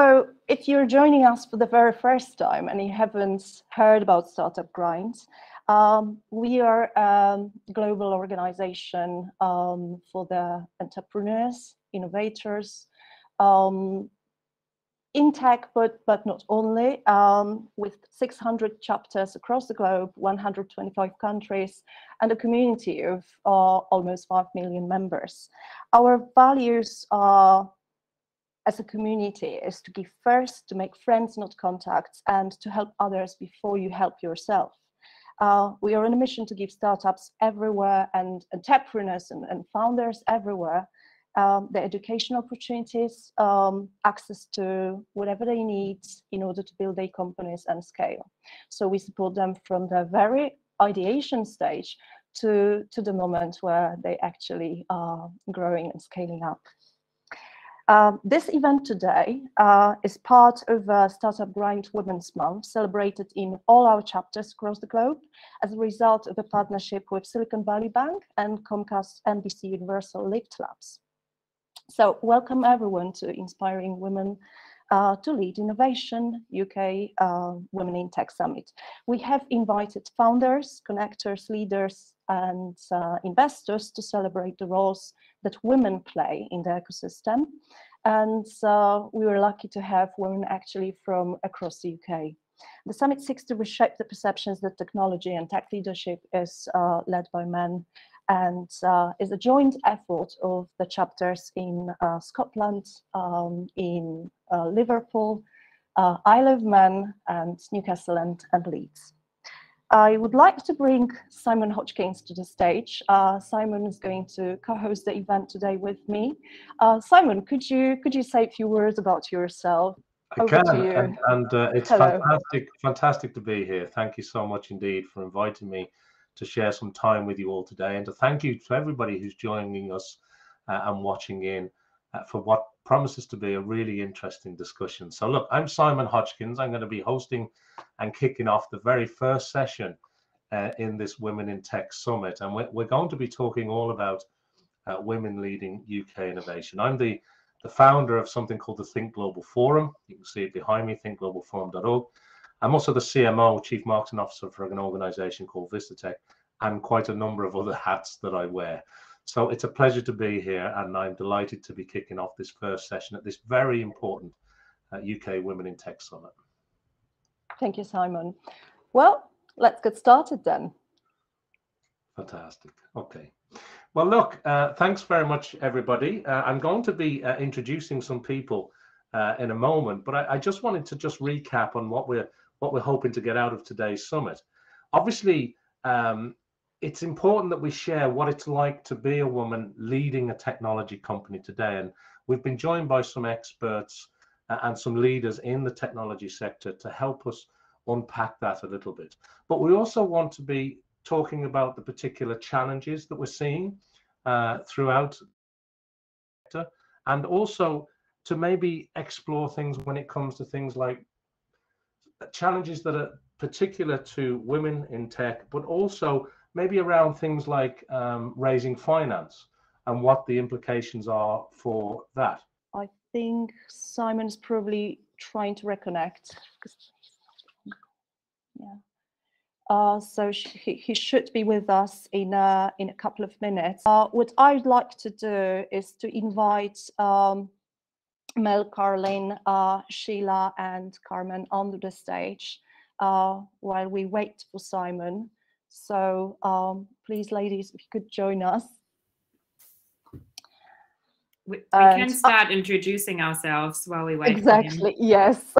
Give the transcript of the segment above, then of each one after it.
So if you're joining us for the very first time and you haven't heard about Startup Grind, um, we are a global organization um, for the entrepreneurs, innovators, um, in tech, but, but not only, um, with 600 chapters across the globe, 125 countries, and a community of uh, almost 5 million members. Our values are as a community is to give first, to make friends, not contacts, and to help others before you help yourself. Uh, we are on a mission to give startups everywhere and entrepreneurs and, and founders everywhere um, the education opportunities, um, access to whatever they need in order to build their companies and scale. So we support them from the very ideation stage to, to the moment where they actually are growing and scaling up. Uh, this event today uh, is part of a Startup Grind Women's Month, celebrated in all our chapters across the globe as a result of a partnership with Silicon Valley Bank and Comcast NBC Universal Lift Labs. So welcome everyone to Inspiring Women uh, to Lead Innovation UK uh, Women in Tech Summit. We have invited founders, connectors, leaders, and uh, investors to celebrate the roles that women play in the ecosystem. And uh, we were lucky to have women actually from across the UK. The summit seeks to reshape the perceptions that technology and tech leadership is uh, led by men and uh, is a joint effort of the chapters in uh, Scotland, um, in uh, Liverpool, uh, Isle of Man, and Newcastle and, and, Leeds. I would like to bring Simon Hodgkins to the stage. Uh, Simon is going to co-host the event today with me. Uh, Simon, could you could you say a few words about yourself? I Over can, and, and it's Hello. fantastic, fantastic to be here. Thank you so much indeed for inviting me to share some time with you all today and to thank you to everybody who's joining us uh, and watching in uh, for what promises to be a really interesting discussion. So, look, I'm Simon Hodgkins. I'm going to be hosting and kicking off the very first session uh, in this Women in Tech Summit. And we're, we're going to be talking all about uh, women leading UK innovation. I'm the the founder of something called the Think Global Forum. You can see it behind me, thinkglobalforum.org. I'm also the CMO, Chief Marketing Officer for an organization called Vistatech, and quite a number of other hats that I wear. So it's a pleasure to be here, and I'm delighted to be kicking off this first session at this very important uh, UK Women in Tech Summit. Thank you, Simon. Well, let's get started then. Fantastic. Okay. Well, look, uh, thanks very much, everybody. Uh, I'm going to be uh, introducing some people uh, in a moment, but I, I, just wanted to just recap on what we're what we're hoping to get out of today's summit. Obviously, um, it's important that we share what it's like to be a woman leading a technology company today. And we've been joined by some experts uh, and some leaders in the technology sector to help us unpack that a little bit. But we also want to be talking about the particular challenges that we're seeing uh, throughout the sector and also to maybe explore things when it comes to things like challenges that are particular to women in tech, but also maybe around things like um, raising finance and what the implications are for that. I think Simon's probably trying to reconnect. Yeah. Uh, so he, he should be with us in a, in a couple of minutes. Uh, what I'd like to do is to invite um, Mel, Carolyn, uh, Sheila, and Carmen onto the stage uh, while we wait for Simon. So um, please, ladies, if you could join us. We, we and, can start uh, introducing ourselves while we wait. Exactly, yes.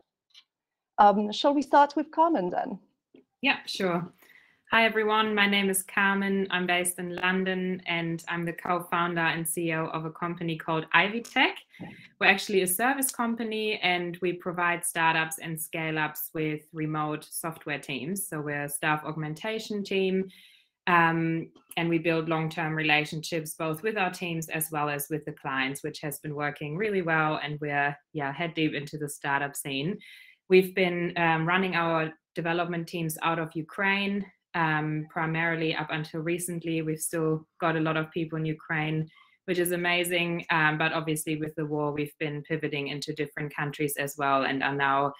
Um, shall we start with Carmen then? Yeah, sure. Hi, everyone. My name is Carmen. I'm based in London and I'm the co founder and CEO of a company called Ivy Tech. We're actually a service company and we provide startups and scale ups with remote software teams. So we're a staff augmentation team um, and we build long term relationships both with our teams as well as with the clients, which has been working really well. And we're, yeah, head deep into the startup scene. We've been um, running our development teams out of Ukraine um, primarily up until recently. We've still got a lot of people in Ukraine which is amazing. Um, but obviously, with the war, we've been pivoting into different countries as well and are now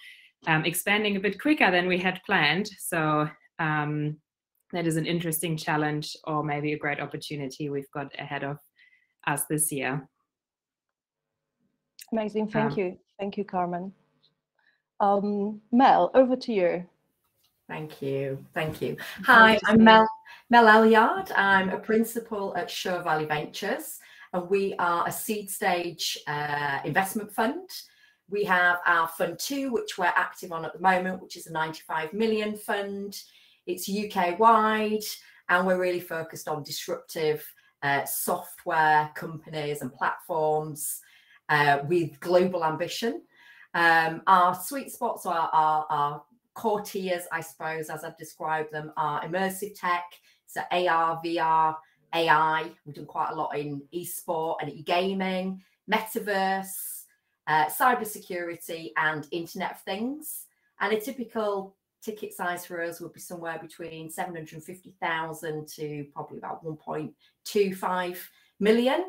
um, expanding a bit quicker than we had planned. So um, that is an interesting challenge or maybe a great opportunity we've got ahead of us this year. Amazing. Thank you. Thank you, Carmen. Um, Mel, over to you. Thank you. Thank you. Hi, I'm Mel, Mel Ellyard. I'm a principal at Sure Valley Ventures, and we are a seed stage uh, investment fund. We have our fund two, which we're active on at the moment, which is a 95 million fund. It's UK wide, and we're really focused on disruptive uh, software companies and platforms uh, with global ambition. Um, our sweet spots are our, our core tiers, I suppose, as I've described them, are immersive tech, so AR, VR, AI. We've done quite a lot in esport and e-gaming, metaverse, uh, cybersecurity, and Internet of Things. And a typical ticket size for us would be somewhere between 750,000 to probably about 1.25 million.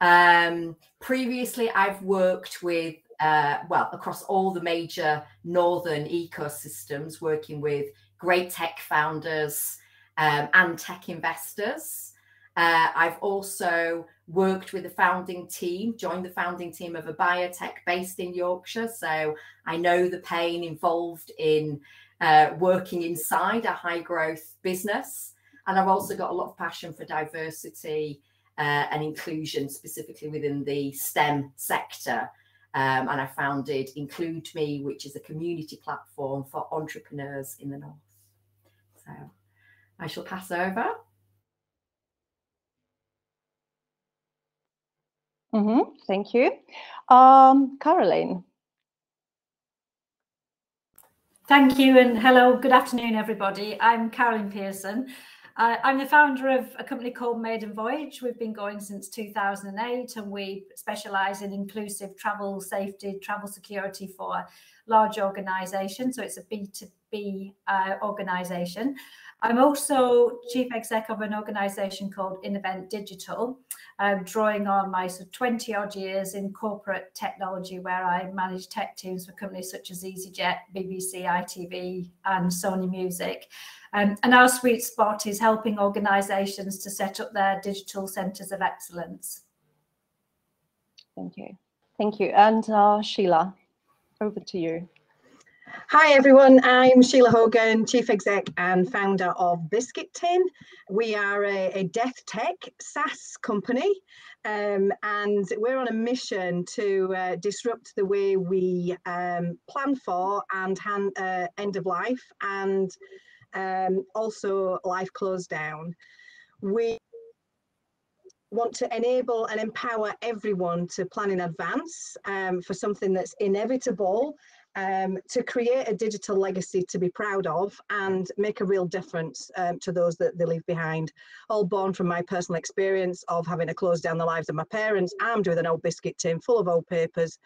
Um, previously, I've worked with, uh, well, across all the major northern ecosystems, working with great tech founders um, and tech investors. Uh, I've also worked with the founding team, joined the founding team of a biotech based in Yorkshire. So I know the pain involved in uh, working inside a high growth business. And I've also got a lot of passion for diversity uh, and inclusion, specifically within the STEM sector. Um, and I founded Include Me, which is a community platform for entrepreneurs in the North. So I shall pass over. Mm-hmm. Thank you. Um, Carolyn. Thank you and hello, good afternoon, everybody. I'm Carolyn Pearson. Uh, I'm the founder of a company called Maiden Voyage. We've been going since 2008 and we specialize in inclusive travel safety, travel security for large organizations. So it's a B2B uh, organization. I'm also chief exec of an organization called Innovent Digital, um, drawing on my sort of 20 odd years in corporate technology, where I manage tech teams for companies such as EasyJet, BBC, ITV, and Sony Music. Um, and our sweet spot is helping organizations to set up their digital centers of excellence. Thank you. Thank you. And uh, Sheila, over to you. Hi everyone, I'm Sheila Hogan, Chief Exec and founder of Biscuit Tin. We are a, a death tech SaaS company um, and we're on a mission to uh, disrupt the way we um, plan for and hand, uh, end of life and um, also life close down. We want to enable and empower everyone to plan in advance um, for something that's inevitable um, to create a digital legacy to be proud of and make a real difference um, to those that they leave behind. All born from my personal experience of having to close down the lives of my parents, armed with an old biscuit tin full of old papers,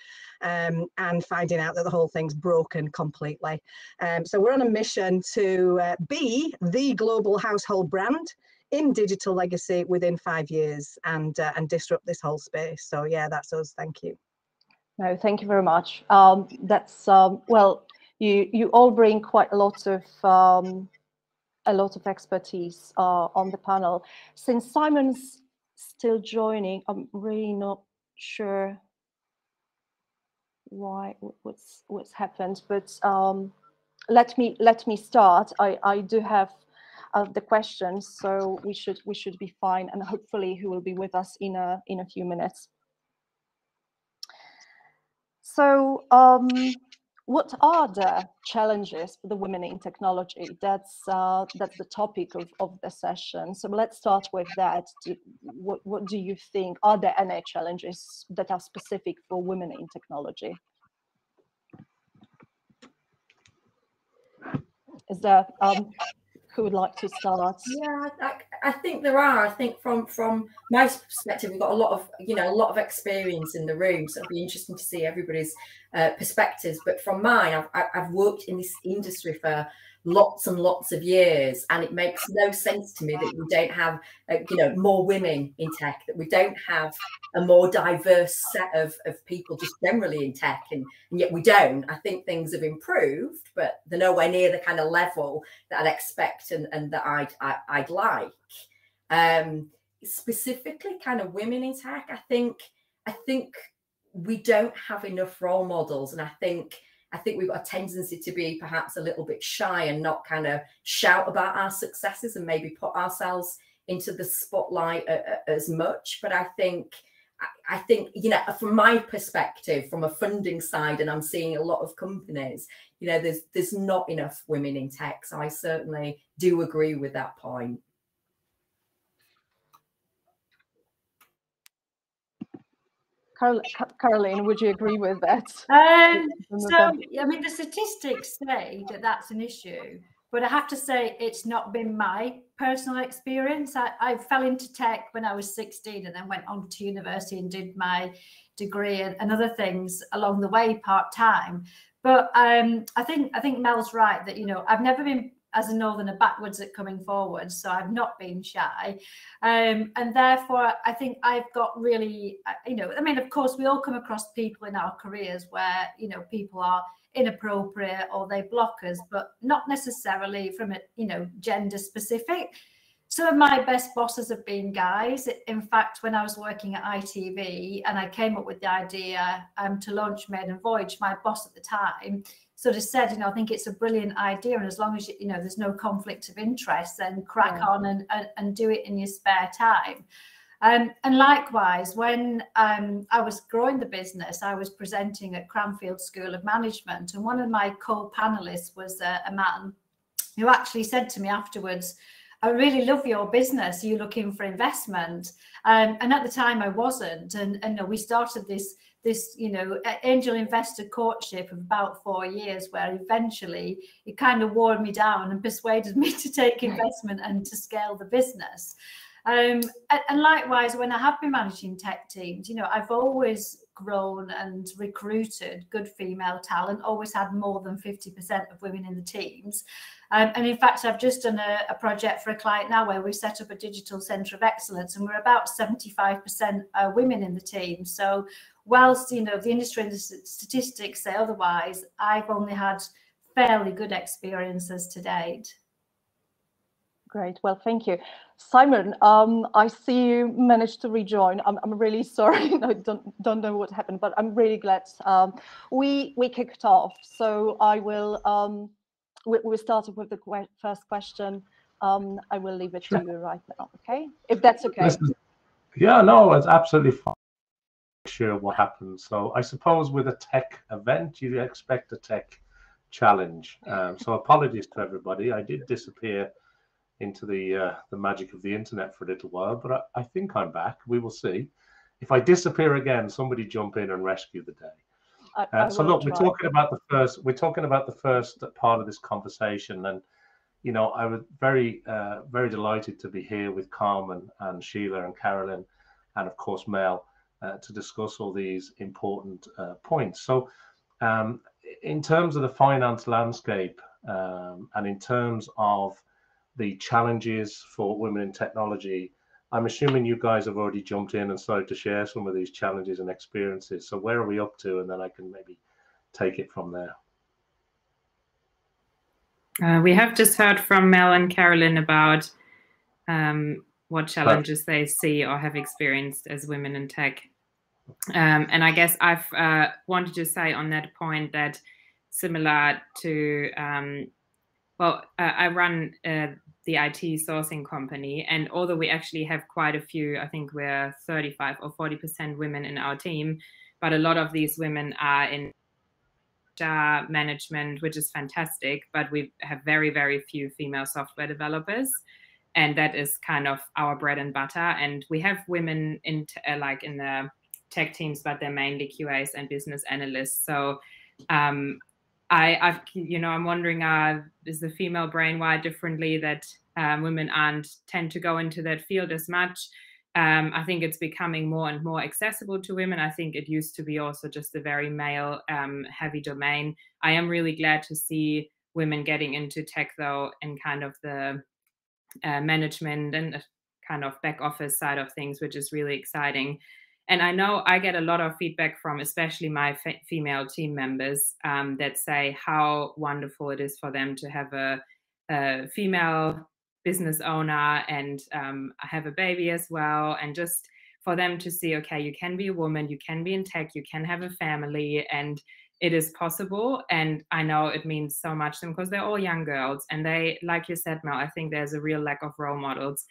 um, and finding out that the whole thing's broken completely. Um, so we're on a mission to uh, be the global household brand in digital legacy within five years and uh, and disrupt this whole space. So yeah, that's us. Thank you. No, thank you very much. Um, that's um, well, you you all bring quite a lot of um, a lot of expertise uh, on the panel. Since Simon's still joining, I'm really not sure why what's what's happened, but um, let me let me start. I I do have uh, the questions, so we should we should be fine, and hopefully he will be with us in a in a few minutes. So um, what are the challenges for the women in technology? That's uh, that's the topic of, of the session. So let's start with that. Do, what, what do you think? Are there any challenges that are specific for women in technology? Is there um, who would like to start? Yeah, I, I, think there are. I think from from my perspective, we've got a lot of you know a lot of experience in the room, so it'll be interesting to see everybody's uh, perspectives. But from mine, I've, I've worked in this industry for lots and lots of years and it makes no sense to me that we don't have uh, you know more women in tech that we don't have a more diverse set of, of people just generally in tech and, and yet we don't. I think things have improved but they're nowhere near the kind of level that i'd expect and, and that I'd, I, would i would like. Um specifically kind of women in tech i think i think we don't have enough role models and i think I think we've got a tendency to be perhaps a little bit shy and not kind of shout about our successes and maybe put ourselves into the spotlight as much. But I think, I think, you know, from my perspective, from a funding side, and I'm seeing a lot of companies, you know, there's there's not enough women in tech. So I certainly do agree with that point. Carol, Carolyn, would you agree with that? Um, so, I mean, the statistics say that that's an issue, but I have to say it's not been my personal experience. I, I fell into tech when I was 16 and then went on to university and did my degree and, and other things along the way part time. But um, I think I think Mel's right that you know I've never been as a northerner backwards at coming forward so i've not been shy um, and therefore i think i've got really uh, you know i mean of course we all come across people in our careers where you know people are inappropriate or they block us but not necessarily from a you know gender specific some of my best bosses have been guys. In fact, when I was working at ITV and I came up with the idea um, to launch Maiden Voyage, my boss at the time sort of said, you know, I think it's a brilliant idea. And as long as, you, you know, there's no conflict of interest, then crack yeah. on and, and, and, do it in your spare time. Um, and likewise, when um, I was growing the business, I was presenting at Cranfield School of Management. And one of my co panelists was a, a man who actually said to me afterwards, I really love your business. Are you looking for investment? Um, and at the time, I wasn't. And, and we started this this, you know, angel investor courtship of about four years, where eventually it kind of wore me down and persuaded me to take investment and to scale the business. Um, and likewise, when I have been managing tech teams, you know, I've always grown and recruited good female talent, always had more than 50% of women in the teams. Um, and in fact, I've just done a, a, project for a client now where we set up a digital centre of excellence and we're about 75% uh, women in the team. So whilst you know the industry and the statistics say otherwise, I've only had fairly good experiences to date. Great. Well, thank you. Simon, um, I see you managed to rejoin. I'm, I'm really sorry. I don't, don't know what happened, but I'm really glad um, we we kicked off. So I will, um, we, we started with the que first question. Um, I will leave it sure. to you right now, okay? If that's okay. Yeah, no, it's absolutely fine sure what happens. So I suppose with a tech event, you expect a tech challenge. Um, so apologies to everybody. I did disappear into the uh, the magic of the internet for a little while, but I, I, think I'm back. We will see. If I disappear again, somebody jump in and rescue the day. I, uh, I so look, try. we're talking about the first. We're talking about the first part of this conversation, and you know, I was very, uh, very delighted to be here with Carmen and Sheila and Carolyn, and of course Mel to discuss all these important uh, points. So, um, in terms of the finance landscape um, and in terms of the challenges for women in technology, I'm assuming you guys have already jumped in and started to share some of these challenges and experiences. So, where are we up to? And then I can maybe take it from there. Uh, we have just heard from Mel and Carolyn about um, what challenges they see or have experienced as women in tech. Um, and I guess I've uh, wanted to say on that point that similar to, um, well, uh, I run uh, the IT sourcing company, and although we actually have quite a few, I think we're 35 or 40% women in our team, but a lot of these women are in management, which is fantastic, but we have very, very few female software developers and that is kind of our bread and butter. And we have women in uh, like in the tech teams, but they're mainly QAs and business analysts. So um, I, I've, you know, I'm wondering, uh, is the female brain wired differently that um, women aren't tend to go into that field as much? Um, I think it's becoming more and more accessible to women. I think it used to be also just a very male um, heavy domain. I am really glad to see women getting into tech though and kind of the uh, management and kind of back office side of things, which is really exciting. And I know I get a lot of feedback from especially my female team members um, that say how wonderful it is for them to have a, a female business owner and um, I have a baby as well. And just for them to see, okay, you can be a woman, you can be in tech, you can have a family, and it is possible. And I know it means so much to them because they're all young girls. And they, like you said, Mel, I think there's a real lack of role models.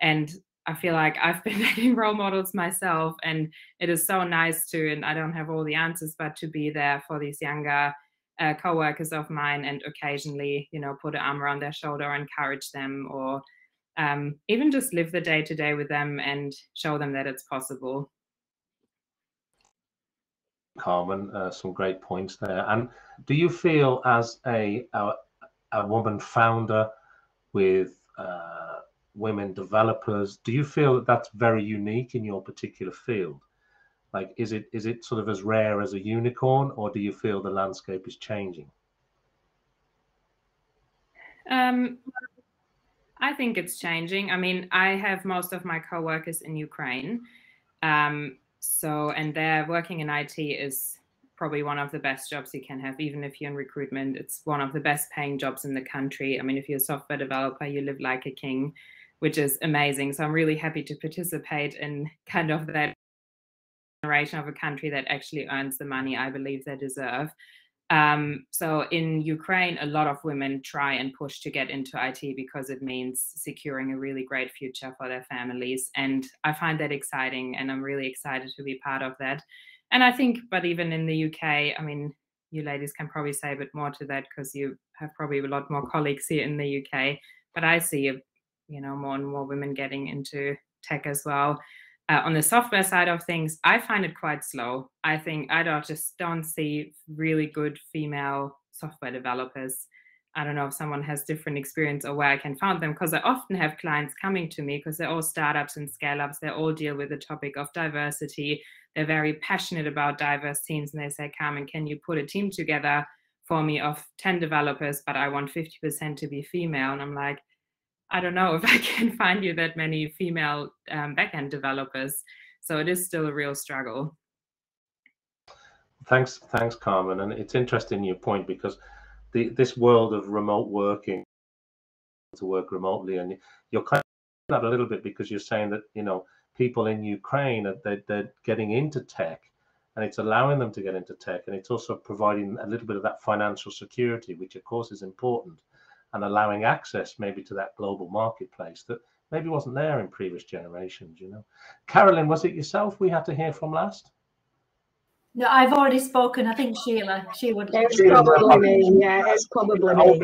And I feel like I've been making role models myself, and it is so nice to, and I don't have all the answers, but to be there for these younger uh, co-workers of mine and occasionally, you know, put an arm around their shoulder, encourage them, or um, even just live the day to day with them and show them that it's possible. Carmen, uh, some great points there. And do you feel, as a a, a woman founder with uh, women developers, do you feel that that's very unique in your particular field? Like, is it is it sort of as rare as a unicorn, or do you feel the landscape is changing? Um, I think it's changing. I mean, I have most of my coworkers in Ukraine. Um, so, and they're working in IT is probably one of the best jobs you can have, even if you're in recruitment. It's one of the best paying jobs in the country. I mean, if you're a software developer, you live like a king, which is amazing. So, I'm really happy to participate in kind of that generation of a country that actually earns the money I believe they deserve. Um, so in Ukraine, a lot of women try and push to get into IT because it means securing a really great future for their families. And I find that exciting, and I'm really excited to be part of that. And I think, but even in the UK, I mean, you ladies can probably say a bit more to that because you have probably a lot more colleagues here in the UK. But I see, you know, more and more women getting into tech as well. Uh, on the software side of things, I find it quite slow. I think I don't just don't see really good female software developers. I don't know if someone has different experience or where I can find them because I often have clients coming to me because they're all startups and scale ups. They all deal with the topic of diversity. They're very passionate about diverse teams and they say, Carmen, can you put a team together for me of 10 developers, but I want 50% to be female? And I'm like, I don't know if I can find you that many female um, backend developers. So it is still a real struggle. Thanks, thanks, Carmen. And it's interesting your point because the this world of remote working to work remotely, and you're kind of that a little bit because you're saying that you know people in Ukraine are they're, they're getting into tech, and it's allowing them to get into tech, and it's also providing a little bit of that financial security, which of course is important and allowing access maybe to that global marketplace that maybe wasn't there in previous generations you know. Carolyn was it yourself we had to hear from last? No i've already spoken. I think sheila she would it's probably me. Yeah it's probably me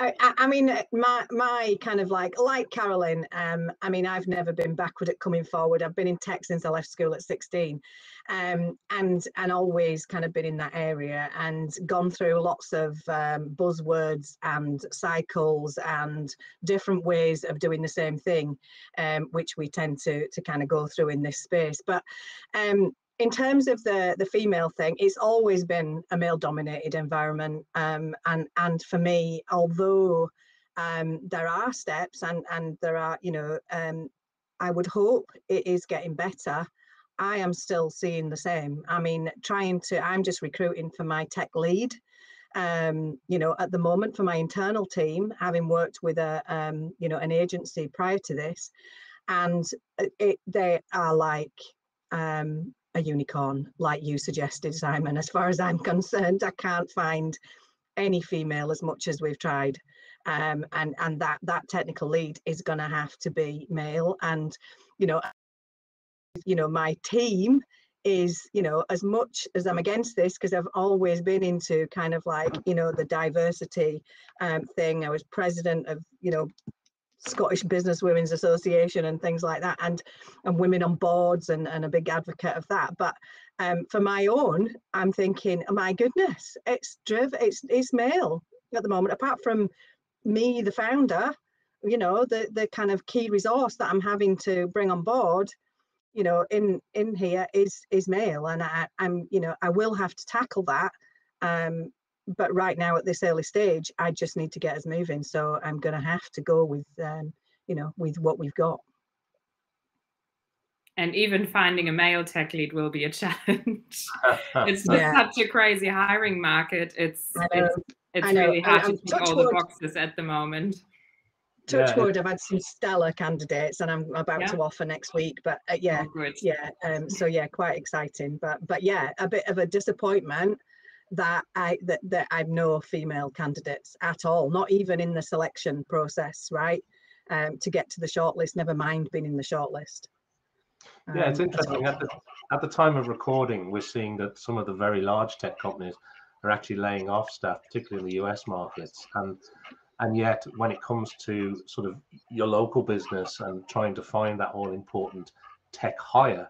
I, I, mean, uh, my my kind of like like Carolyn. Um, I mean, I've never been backward at coming forward. I've been in tech since I left school at 16, um, and and always kind of been in that area and gone through lots of um, buzzwords and cycles and different ways of doing the same thing, um, which we tend to to kind of go through in this space. But um, in terms of the the female thing, it's always been a male dominated environment. Um, and and for me, although um, there are steps and and there are, you know, um, I would hope it is getting better. I am still seeing the same. I mean, trying to, I'm just recruiting for my tech lead. Um, you know, at the moment for my internal team, having worked with a, um, you know, an agency prior to this, and it, they are like um, a unicorn, like you suggested, Simon. As far as I'm concerned, I can't find any female as much as we've tried. Um, and and that that technical lead is going to have to be male. And you know, you know, my team is you know as much as i'm against this because i've always been into kind of like you know the diversity um, thing i was president of you know Scottish Business Women's Association and things like that, and and women on boards and, and a big advocate of that. But um, for my own, I'm thinking, oh my goodness, it's driven, it's it's male at the moment. Apart from me, the founder, you know, the the kind of key resource that I'm having to bring on board, you know, in in here is is male, and I, I'm you know I will have to tackle that. Um, but right now at this early stage, I just need to get us moving. So I'm going to have to go with, um, you know, with what we've got. And even finding a male tech lead will be a challenge. it's just yeah. such a crazy hiring market. It's it's, it's really hard to tick all the boxes at the moment touch yeah. wood, I've had some stellar candidates, and I'm about yeah. to offer next week. But uh, yeah, oh, yeah. Um, so yeah, quite exciting. But but yeah, a bit of a disappointment that I that that I've no female candidates at all, not even in the selection process, right? Um, to get to the shortlist, never mind being in the shortlist. Um, yeah, it's um, interesting. At the, at the time of recording, we're seeing that some of the very large tech companies are actually laying off staff, particularly in the US markets. And and yet when it comes to sort of your local business and trying to find that all important tech hire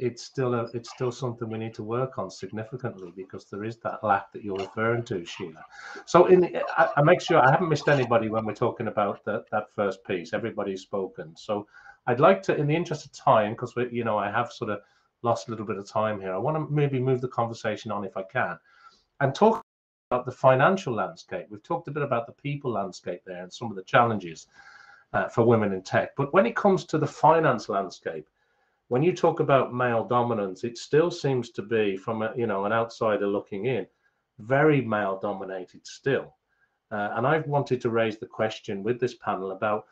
it's still a it's still something we need to work on significantly because there is that lack that you're referring to sheila so in i, I make sure i haven't missed anybody when we're talking about that that first piece everybody's spoken so i'd like to in the interest of time because we you know i have sort of lost a little bit of time here i want to maybe move the conversation on if i can and talk about the financial landscape. We've talked a bit about the people landscape there and some of the challenges uh, for women in tech. But when it comes to the finance landscape, when you talk about male dominance, it still seems to be, from a, you know an outsider looking in, very male dominated still. Uh, and I've wanted to raise the question with this panel about,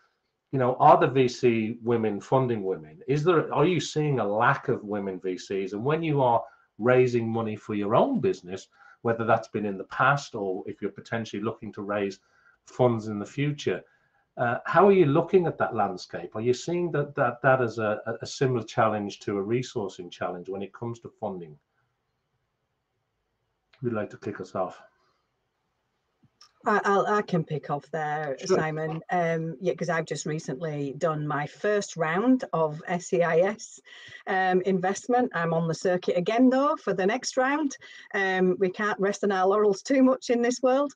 you know, are the VC women funding women? Is there are you seeing a lack of women VCs? And when you are raising money for your own business, whether that's been in the past or if you're potentially looking to raise funds in the future. Uh, how are you looking at that landscape? Are you seeing that that, that as a, a similar challenge to a resourcing challenge when it comes to funding? Who'd like to kick us off? I, I can pick off there, sure. Simon. Um, yeah, because I've just recently done my first round of SEIS um, investment. I'm on the circuit again, though, for the next round. Um, we can't rest on our laurels too much in this world.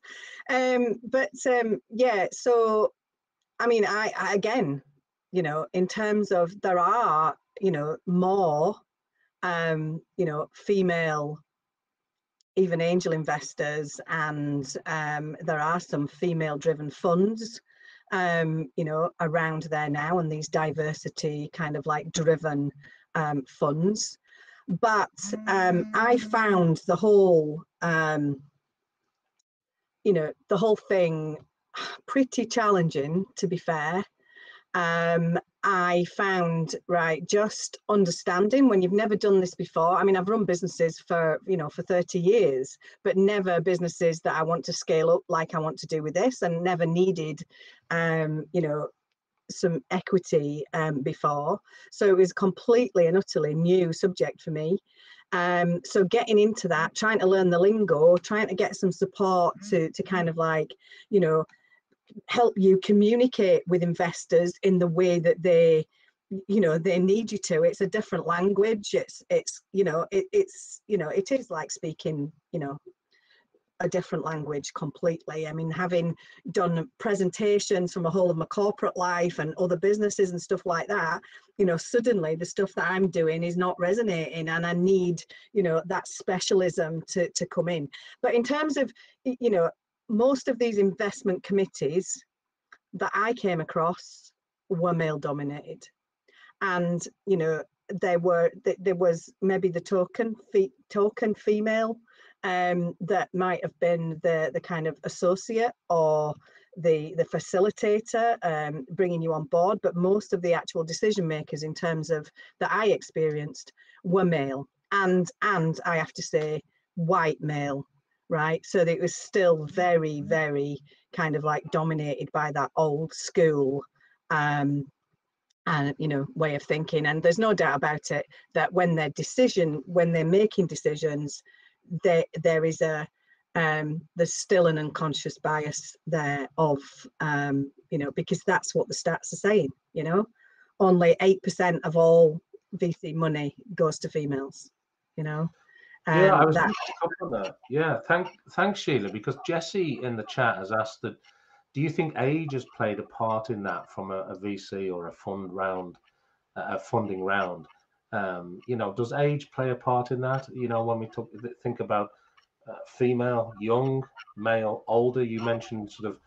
Um, but um, yeah, so I mean, I, I again, you know, in terms of there are, you know, more, um, you know, female even angel investors, and um, there are some female driven funds, um, you know, around there now, and these diversity kind of like driven um, funds. But um, I found the whole, um, you know, the whole thing pretty challenging, to be fair. Um, I found right just understanding when you've never done this before. I mean, I've run businesses for you know for 30 years, but never businesses that I want to scale up like I want to do with this, and never needed, um, you know, some equity um, before. So it was completely and utterly new subject for me. Um, so getting into that, trying to learn the lingo, trying to get some support to to kind of like, you know, help you communicate with investors in the way that they you know they need you to. It's a different language. It's it's you know it, it's you know it is like speaking you know a different language completely. I mean having done presentations from a whole of my corporate life and other businesses and stuff like that you know suddenly the stuff that i'm doing is not resonating and i need you know that specialism to to come in. But in terms of you know most of these investment committees that I came across were male dominated. And, you know, there were there was maybe the token fe- token female um, that might have been the the kind of associate or the the facilitator um, bringing you on board but most of the actual decision makers in terms of that i experienced were male and and i have to say white male right? So it was still very, very kind of like dominated by that old school um, and you know way of thinking. And there's no doubt about it that when they're decision, when they're making decisions, there there is a um, there's still an unconscious bias there of um, you know because that's what the stats are saying. You know, only eight percent of all VC money goes to females. You know, yeah, I was that... that. Yeah, thank thanks Sheila because Jesse in the chat has asked that. Do you think age has played a part in that from a, a VC or a fund round, a funding round? Um, you know, does age play a part in that? You know, when we talk, think about uh, female, young, male, older. You mentioned sort of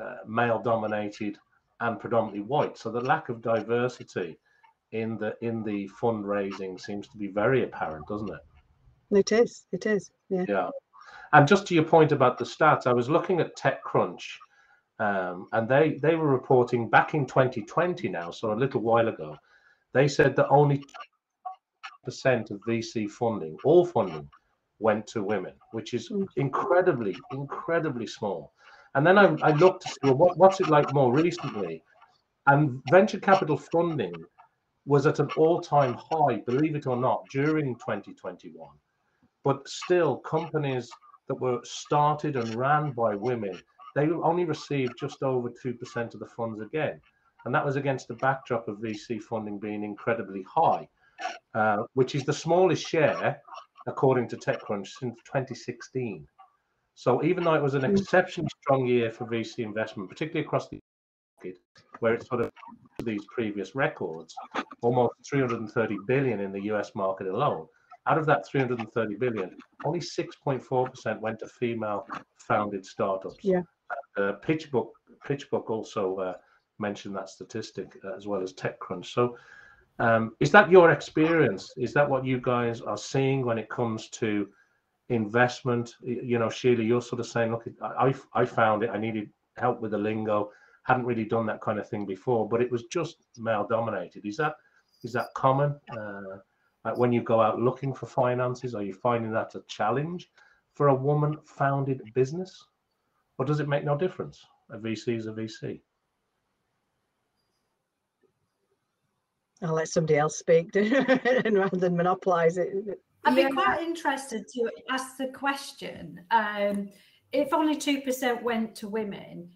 uh, male dominated and predominantly white. So the lack of diversity in the in the fundraising seems to be very apparent, doesn't it? It is. It is. Yeah. Yeah. And just to your point about the stats, I was looking at TechCrunch, um, and they they were reporting back in 2020 now, so a little while ago, they said that only percent of VC funding, all funding, went to women, which is Mm. incredibly, incredibly small. And then I, I looked to see well, what, what's it like more recently, and venture capital funding was at an all-time high, believe it or not, during 2021. But still, companies that were started and ran by women, they only received just over 2% of the funds again. And that was against the backdrop of VC funding being incredibly high, uh, which is the smallest share, according to TechCrunch, since 2016. So even though it was an Mm. exceptionally strong year for VC investment, particularly across the market, where it's sort of these previous records, almost 330 billion in the US market alone. Out of that 330 billion, only 6.4% went to female founded startups. Yeah. Uh, PitchBook, PitchBook also uh, mentioned that statistic uh, as well as TechCrunch. So, um, is that your experience? Is that what you guys are seeing when it comes to investment? You know, Sheila, you're sort of saying, look, I, I I found it. I needed help with the lingo. Hadn't really done that kind of thing before, but it was just male dominated. Is that is that common? Uh, like when you go out looking for finances, are you finding that a challenge for a woman founded business? Or does it make no difference? A VC is a VC. I'll let somebody else speak and rather than monopolize it. I'd be Yeah. quite interested to ask the question. Um, if only 2% went to women,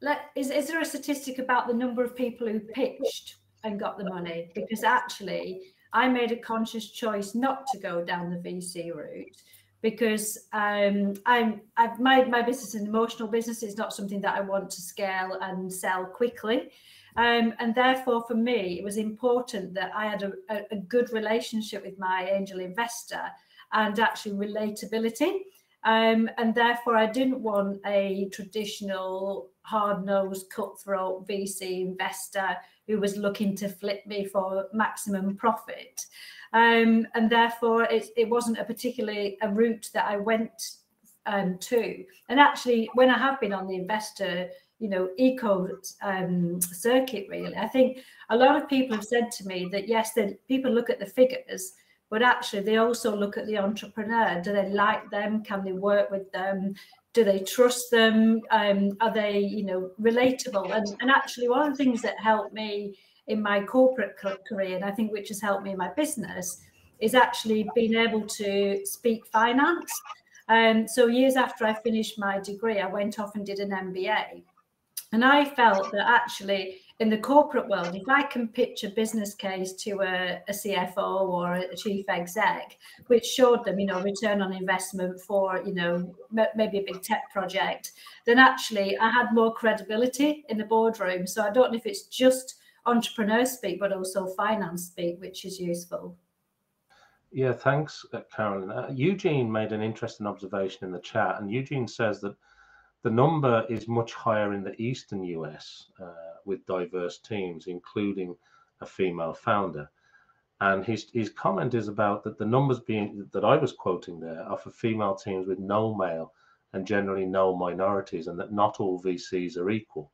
let, is, is there a statistic about the number of people who pitched and got the money? Because actually, I made a conscious choice not to go down the VC route because um, I'm I've my my business an emotional business. It's not something that I want to scale and sell quickly. Um, and therefore, for me, it was important that I had a, a, a good relationship with my angel investor and actually relatability. Um, and therefore, I didn't want a traditional, hard nosed, cutthroat VC investor who was looking to flip me for maximum profit. Um, and therefore, it, it wasn't a particularly a route that I went um, to. And actually, when I have been on the investor you know eco um, circuit really i think a lot of people have said to me that yes that people look at the figures but actually they also look at the entrepreneur do they like them can they work with them do they trust them? Um, are they you know relatable? And, and actually one of the things that helped me in my corporate career and i think which has helped me in my business is actually being able to speak finance. Um, so years after i finished my degree i went off and did an mba and I felt that actually in the corporate world, if I can pitch a business case to a, a, CFO or a chief exec, which showed them, you know, return on investment for, you know, m- maybe a big tech project, then actually I had more credibility in the boardroom. So I don't know if it's just entrepreneur speak, but also finance speak, which is useful. Yeah, thanks, uh, Carolyn. Uh, Eugene made an interesting observation in the chat, and Eugene says that the number is much higher in the eastern US uh, with diverse teams, including a female founder. And his, his comment is about that the numbers being that I was quoting there are for female teams with no male and generally no minorities, and that not all VCs are equal.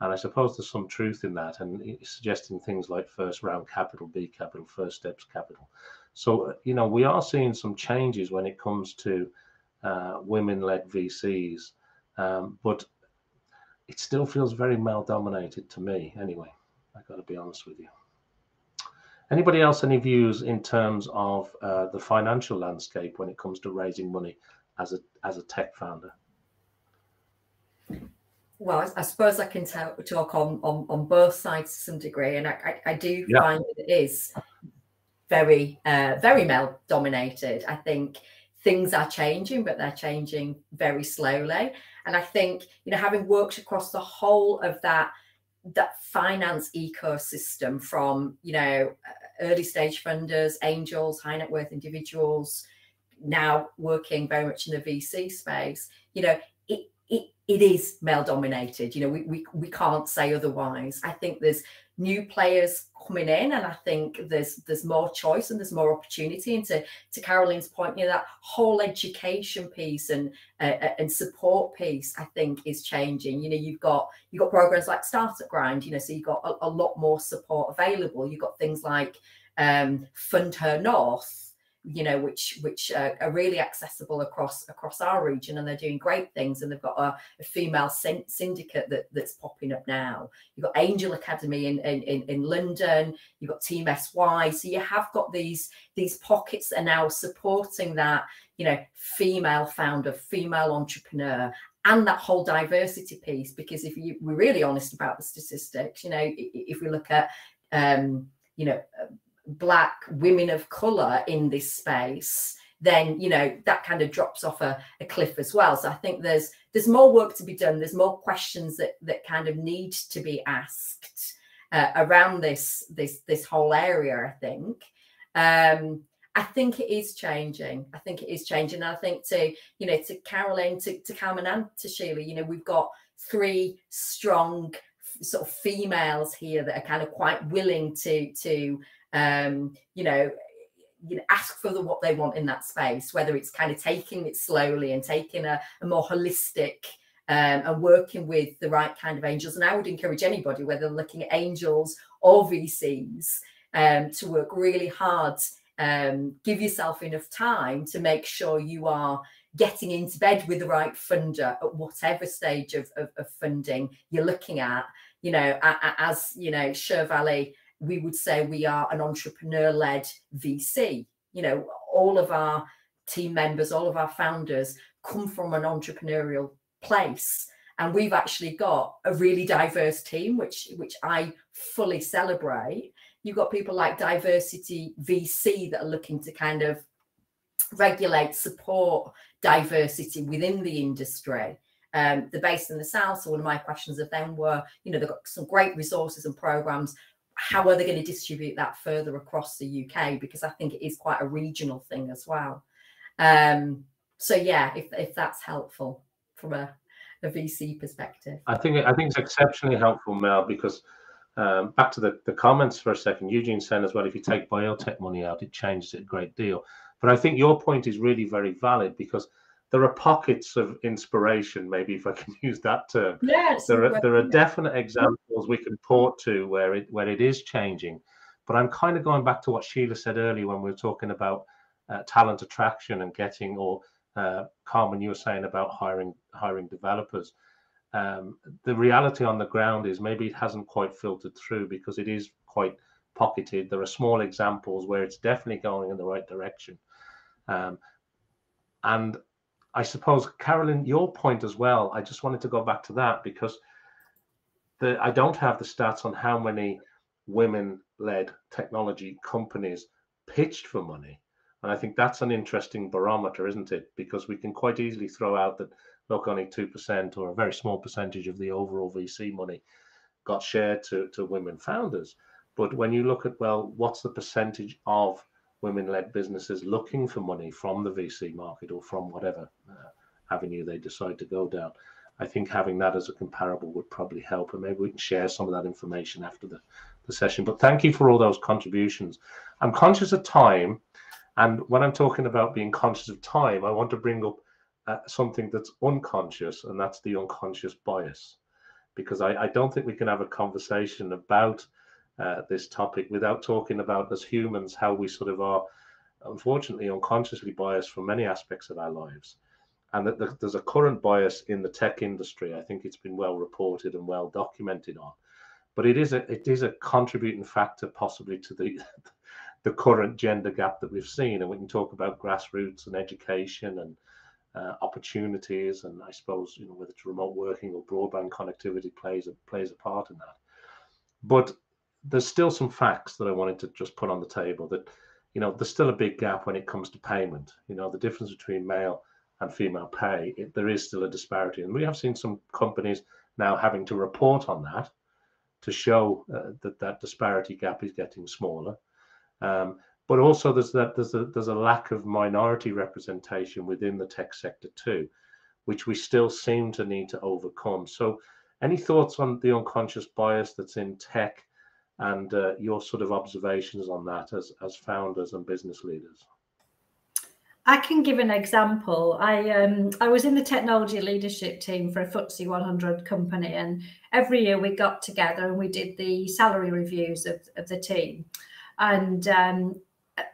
And I suppose there's some truth in that, and suggesting things like first round capital, B capital, first steps capital. So, you know, we are seeing some changes when it comes to uh, women led VCs. Um, but it still feels very male dominated to me anyway i got to be honest with you anybody else any views in terms of uh, the financial landscape when it comes to raising money as a as a tech founder well I, I suppose i can tell, talk on, on on both sides to some degree and i i, I do yeah. find that it is very uh, very male dominated i think things are changing, but they're changing very slowly. And I think, you know, having worked across the whole of that that finance ecosystem from, you know, uh, early stage funders, angels, high net worth individuals, now working very much in the VC space, you know, it it, it is male dominated. You know, we, we we can't say otherwise. I think there's new players coming in and i think there's there's more choice and there's more opportunity. And to, to carolyn's point you know that whole education piece and uh, uh, and support piece i think is changing. You know you've got you've got programs like startup grind you know so you've got a, a lot more support available. You've got things like um, FundHer North you know, which which uh, are really accessible across across our region, and they're doing great things. And they've got a, a female syndicate that, that's popping up now. You've got Angel Academe in, in in London. You've got Team SY. So you have got these these pockets are now supporting that, you know, female founder, female entrepreneur, and that whole diversity piece. Because if you, we're really honest about the statistics, you know, if we look at um, you know black women of color in this space then you know that kind of drops off a, a, cliff as well. So i think there's there's more work to be done. There's more questions that that kind of need to be asked uh, around this this this whole area i think. Um i think it is changing. I think it is changing. And i think to you know to carolyn to, to carmen and to sheila you know we've got three strong sort of females here that are kind of quite willing to to um, you know, you know, ask for the, what they want in that space, whether it's kind of taking it slowly and taking a, a more holistic um, and working with the right kind of angels. And I would encourage anybody, whether looking at angels or VCs, um, to work really hard. Um, give yourself enough time to make sure you are getting into bed with the right funder at whatever stage of, of, of funding you're looking at. You know, as you know, Sure Valley we would say we are an entrepreneur led VC. You know, all of our team members, all of our founders come from an entrepreneurial place. And we've actually got a really diverse team, which which I fully celebrate. You've got people like Diversity VC that are looking to kind of regulate, support diversity within the industry. Um, they're based in the south. So one of my questions of them were, you know, they've got some great resources and programs how are they going to distribute that further across the UK? Because I think it is quite a regional thing as well. Um, so yeah, if, if that's helpful from a, a VC perspective. I think I think it's exceptionally helpful, Mel, because um, back to the, the comments for a second, Eugene said as well, if you take biotech money out, it changes it a great deal. But I think your point is really very valid because there are pockets of inspiration, maybe if I can use that term. Yes. There are there are definite examples we can port to where it where it is changing. But I'm kind of going back to what Sheila said earlier when we were talking about uh, talent attraction and getting, or uh, Carmen, you were saying about hiring hiring developers. Um, the reality on the ground is maybe it hasn't quite filtered through because it is quite pocketed. There are small examples where it's definitely going in the right direction. Um, and I suppose, Carolyn, your point as well. I just wanted to go back to that because the I don't have the stats on how many women-led technology companies pitched for money, and I think that's an interesting barometer, isn't it? Because we can quite easily throw out that look, only two percent or a very small percentage of the overall VC money got shared to to women founders. But when you look at well, what's the percentage of women-led businesses looking for money from the VC market or from whatever uh, avenue they decide to go down. I think having that as a comparable would probably help, and maybe we can share some of that information after the, the session. But thank you for all those contributions. I'm conscious of time, and when I'm talking about being conscious of time, I want to bring up uh, something that's unconscious, and that's the unconscious bias, because I, I don't think we can have a conversation about uh, this topic without talking about as humans how we sort of are unfortunately unconsciously biased from many aspects of our lives. And that there's a current bias in the tech industry i think it's been well reported and well documented on. But it is a it is a contributing factor possibly to the the current gender gap that we've seen. And we can talk about grassroots and education and uh, opportunities and i suppose you know whether it's remote working or broadband connectivity plays a plays a part in that. But there's still some facts that I wanted to just put on the table that, you know, there's still a big gap when it comes to payment. You know, the difference between male and female pay, it, there is still a disparity. And we have seen some companies now having to report on that to show uh, that that disparity gap is getting smaller. Um, but also there's that there's a there's a lack of minority representation within the tech sector too, which we still seem to need to overcome. So, any thoughts on the unconscious bias that's in tech, and uh, your sort of observations on that as as founders and business leaders? I can give an example. I um, I was in the technology leadership team for a FTSE 100 company, and every year we got together and we did the salary reviews of, of the team. And um,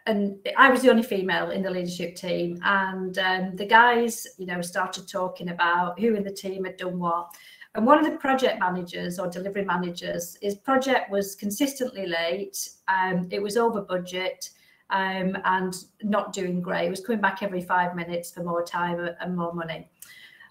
and I was the only female in the leadership team, and um, the guys, you know, started talking about who in the team had done what. And one of the project managers or delivery managers, his project was consistently late. Um, it was over budget um, and not doing great. It was coming back every five minutes for more time and more money.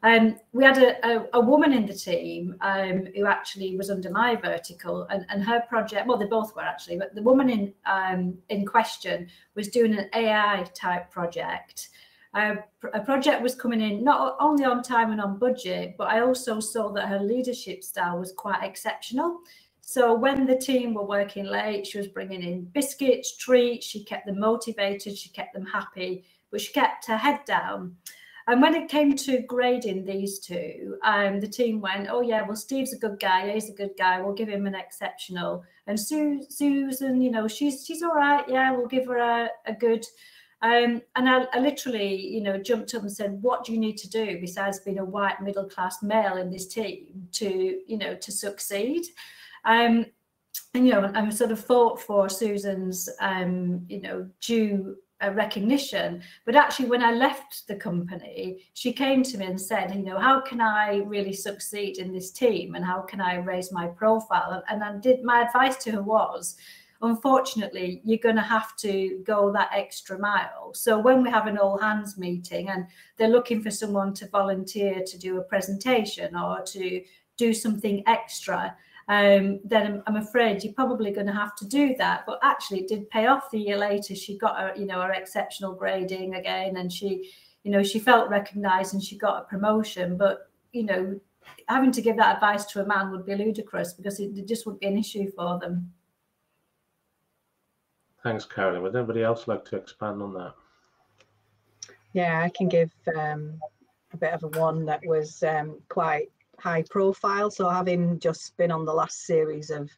Um, we had a, a, a, woman in the team um, who actually was under my vertical, and, and her project. Well, they both were actually, but the woman in um, in question was doing an AI type project. A project was coming in not only on time and on budget, but I also saw that her leadership style was quite exceptional. So when the team were working late, she was bringing in biscuits, treats. She kept them motivated. She kept them happy, but she kept her head down. And when it came to grading these two, um, the team went, "Oh yeah, well Steve's a good guy. He's a good guy. We'll give him an exceptional." And Sue, Susan, you know, she's she's all right. Yeah, we'll give her a, a good. Um, and I, I, literally, you know, jumped up and said, "What do you need to do besides being a white middle class male in this team to, you know, to succeed?" Um, and you know, I'm sort of fought for Susan's, um, you know, due uh, recognition. But actually, when I left the company, she came to me and said, you know, how can I really succeed in this team, and how can I raise my profile? And I did. My advice to her was, unfortunately, you're going to have to go that extra mile. So when we have an all hands meeting and they're looking for someone to volunteer to do a presentation or to do something extra, um, then I'm, afraid you're probably going to have to do that. But actually, it did pay off. The year later, she got her, you know, her exceptional grading again, and she, you know, she felt recognised and she got a promotion. But you know, having to give that advice to a man would be ludicrous because it, it just would be an issue for them. Thanks, Carolyn. Would anybody else like to expand on that? Yeah, I can give um, a bit of a one that was um, quite high profile. So having just been on the last series of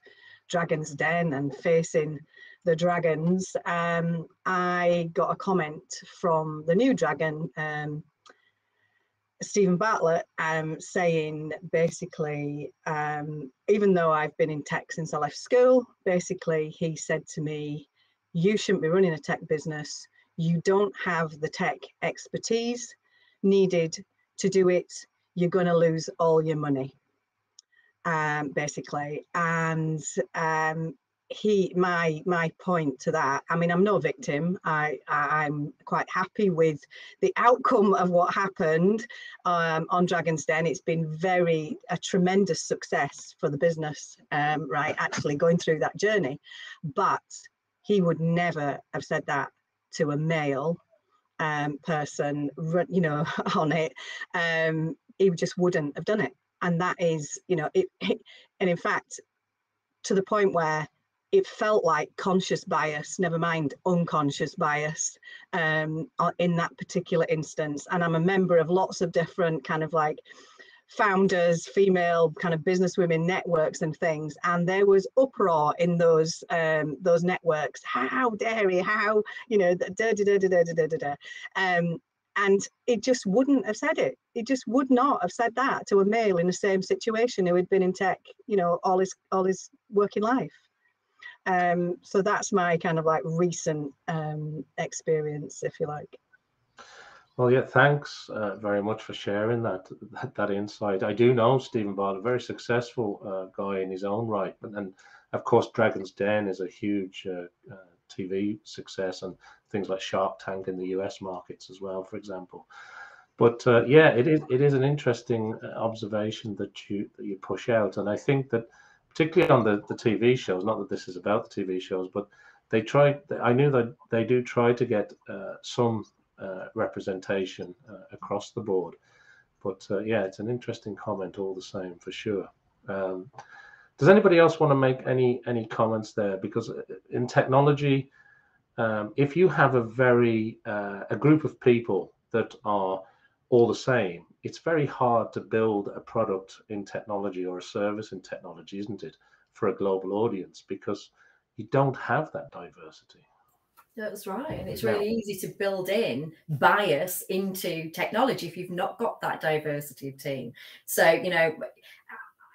Dragon's Den and facing the dragons, um, I got a comment from the new dragon, um, Steven Bartlett, um, saying basically, um, even though I've been in tech since I left school, basically he said to me, you shouldn't be running a tech business. You don't have the tech expertise needed to do it. You're going to lose all your money um, basically. And um, he my my point to that i mean i'm no victim. I, I am quite happy with the outcome of what happened um, on dragon's den. It's been very a tremendous success for the business um, right actually going through that journey. But he would never have said that to a male um, person you know on it. Um, he just wouldn't have done it. And that is you know it, it, and in fact to the point where it felt like conscious bias never mind unconscious bias um, in that particular instance. And i'm a member of lots of different kind of like founders female kind of business women networks and things and there was uproar in those um those networks. How dare he? How you know da, da, da, da, da, da, da, da. um and it just wouldn't have said it. It just would not have said that to a male in the same situation who had been in tech you know all his all his working life. Um, so that's my kind of like recent um, experience if you like well yeah thanks uh, very much for sharing that, that, that insight i do know stephen ball a very successful uh, guy in his own right and then of course dragon's den is a huge uh, uh tv success and things like Shark Tank in the US markets as well, for example. But uh, yeah, it is it is an interesting uh, observation that you that you push out, and I think that particularly on the the TV shows, not that this is about the TV shows, but they try. I knew that they do try to get some representation uh, across the board. But uh, yeah, it's an interesting comment all the same for sure. Um, does anybody else want to make any any comments there? Because in technology, um, if you have a very uh, a group of people that are all the same, it's very hard to build a product in technology or a service in technology, isn't it, for a global audience because you don't have that diversity. That's right. And it's really easy to build in bias into technology if you've not got that diversity of team. So, you know,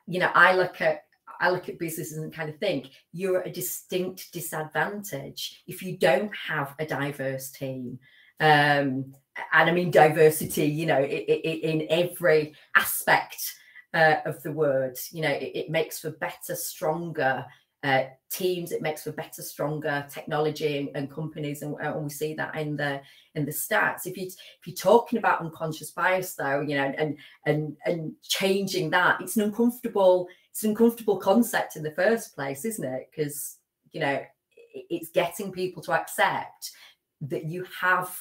you know, I look at I look at businesses and kind of think you're at a distinct disadvantage if you don't have a diverse team. Um, and I mean diversity, you know, in, in every aspect uh, of the word. You know, it, it makes for better, stronger uh, teams. It makes for better, stronger technology and, and companies, and, and, we see that in the in the stats. If you if you're talking about unconscious bias, though, you know, and and and changing that, it's an uncomfortable it's an uncomfortable concept in the first place, isn't it? Because you know, it's getting people to accept that you have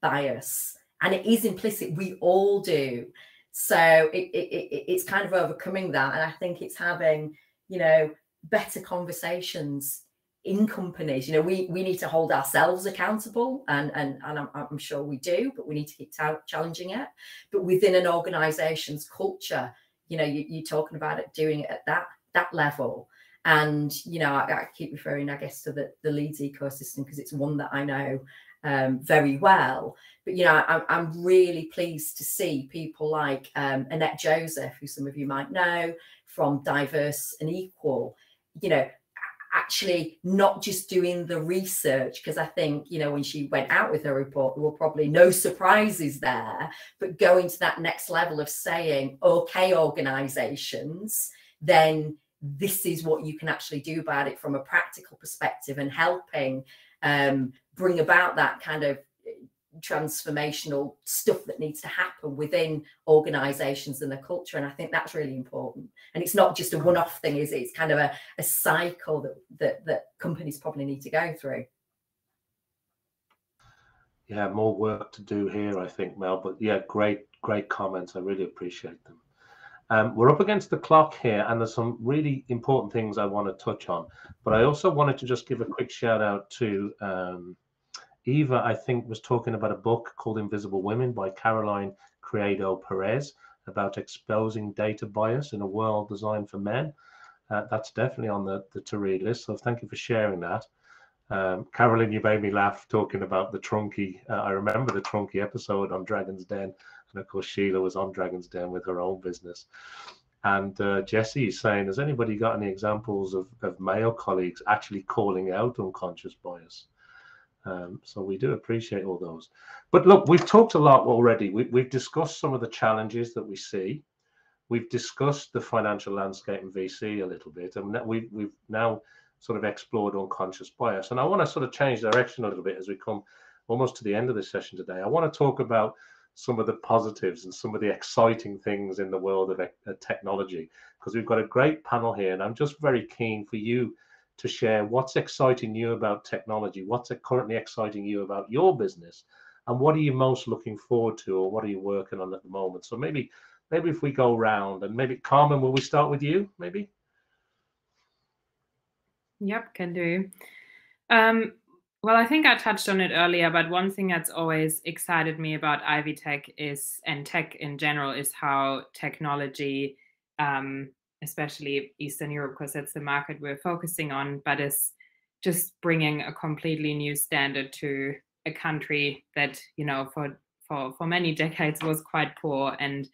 bias, and it is implicit. We all do. So it, it, it it's kind of overcoming that, and I think it's having you know better conversations in companies. You know we we need to hold ourselves accountable and and, and I'm, I'm sure we do but we need to keep challenging it. But within an organization's culture you know you, you're talking about it doing it at that that level. And you know I, I keep referring i guess to the the leeds ecosystem because it's one that i know um, very well. But you know I, i'm really pleased to see people like um, annette joseph who some of you might know from diverse and equal you know, actually not just doing the research because I think you know when she went out with her report there were probably no surprises there but going to that next level of saying okay organizations then this is what you can actually do about it from a practical perspective and helping um, bring about that kind of transformational stuff that needs to happen within organizations and the culture and i think that's really important. And it's not just a one-off thing is it? it's kind of a, a cycle that, that that companies probably need to go through. Yeah more work to do here i think mel but yeah great great comments. I really appreciate them. Um, we're up against the clock here and there's some really important things i want to touch on but i also wanted to just give a quick shout out to um, Eva, I think, was talking about a book called Invisible Women by Caroline Criado Perez about exposing data bias in a world designed for men. Uh, that's definitely on the, the to read list. So thank you for sharing that. Um, Carolyn, you made me laugh talking about the Trunki. Uh, I remember the Trunki episode on Dragon's Den. And of course, Sheila was on Dragon's Den with her own business. And uh, Jesse is saying, has anybody got any examples of, of male colleagues actually calling out unconscious bias? Um, so we do appreciate all those. But look, we've talked a lot already. We, we've discussed some of the challenges that we see. We've discussed the financial landscape and VC a little bit, and we've, we've now sort of explored unconscious bias. And I want to sort of change direction a little bit as we come almost to the end of the session today. I want to talk about some of the positives and some of the exciting things in the world of technology because we've got a great panel here, and I'm just very keen for you to share what's exciting you about technology, what's currently exciting you about your business, and what are you most looking forward to, or what are you working on at the moment. So maybe, maybe if we go round, and maybe Carmen, will we start with you? Maybe. Yep, can do. Um, well, I think I touched on it earlier, but one thing that's always excited me about Ivy Tech is, and tech in general, is how technology um, especially Eastern Europe, because that's the market we're focusing on, but is just bringing a completely new standard to a country that you know for for for many decades was quite poor. And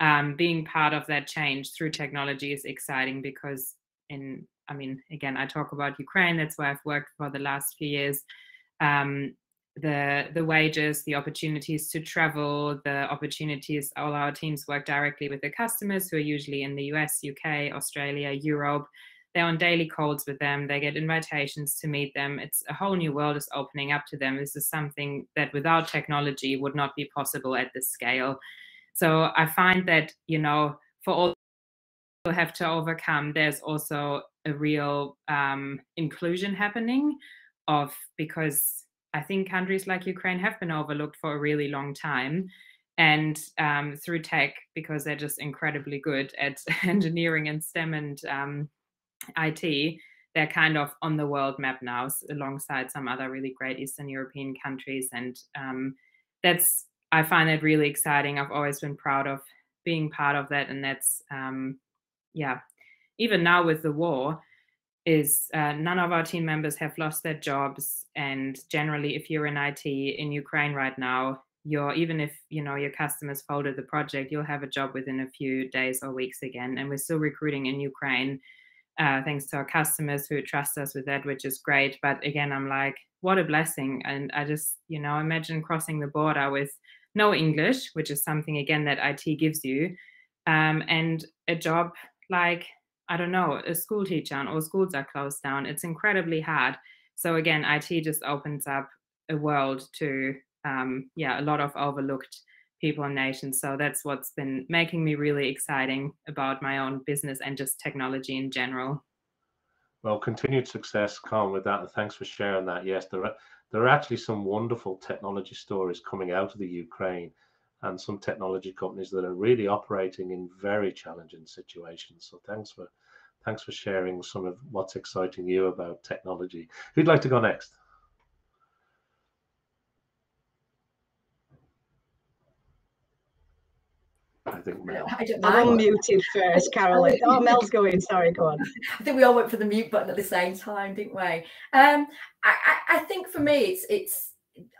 um, being part of that change through technology is exciting because in i mean again i talk about ukraine that's where i've worked for the last few years. Um, the the wages, the opportunities to travel, the opportunities. All our teams work directly with the customers who are usually in the US, UK, Australia, Europe. They're on daily calls with them. They get invitations to meet them. It's a whole new world is opening up to them. This is something that without technology would not be possible at this scale. So I find that you know for all have to overcome, there's also a real um, inclusion happening of because I think countries like Ukraine have been overlooked for a really long time. And um, through tech, because they're just incredibly good at engineering and STEM and um, IT, they're kind of on the world map now alongside some other really great Eastern European countries. And um, that's, I find that really exciting. I've always been proud of being part of that. And that's, um, yeah, even now with the war, is uh, none of our team members have lost their jobs. And generally if you're in IT in Ukraine right now you're even if you know your customers folded the project you'll have a job within a few days or weeks again. And we're still recruiting in Ukraine uh, thanks to our customers who trust us with that which is great. But again I'm like what a blessing. And I just you know imagine crossing the border with no English which is something again that IT gives you um, and a job like I don't know, a school teacher and all schools are closed down. It's incredibly hard. So again, IT just opens up a world to um, yeah, a lot of overlooked people and nations. So that's what's been making me really exciting about my own business and just technology in general. Well, continued success, Colin, with that, and thanks for sharing that. Yes, there are there are actually some wonderful technology stories coming out of the Ukraine and some technology companies that are really operating in very challenging situations. So thanks for thanks for sharing some of what's exciting you about technology. Who'd like to go next? I think Mel. I don't I'm unmuted first, Carolyn. Oh, Mel's going. Sorry, go on. I think we all went for the mute button at the same time, didn't we? Um, I, I, I think for me, it's it's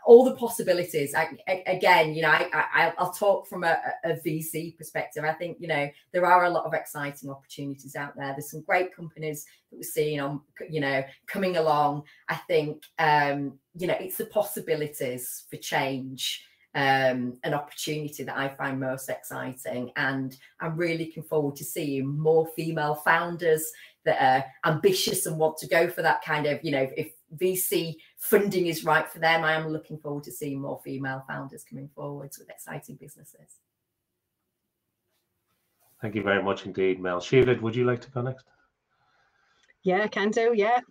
all the possibilities. I, again, you know, I, I, will talk from a, a, VC perspective. I think, you know, there are a lot of exciting opportunities out there. There's some great companies that we're seeing on, you know, coming along. I think, um, you know, it's the possibilities for change um, an opportunity that I find most exciting. And I'm really looking forward to seeing more female founders that are ambitious and want to go for that kind of, you know, if VC funding is right for them. I am looking forward to seeing more female founders coming forwards with exciting businesses. Thank you very much indeed, Mel. Sheila, would you like to go next? Yeah, can do. Yeah.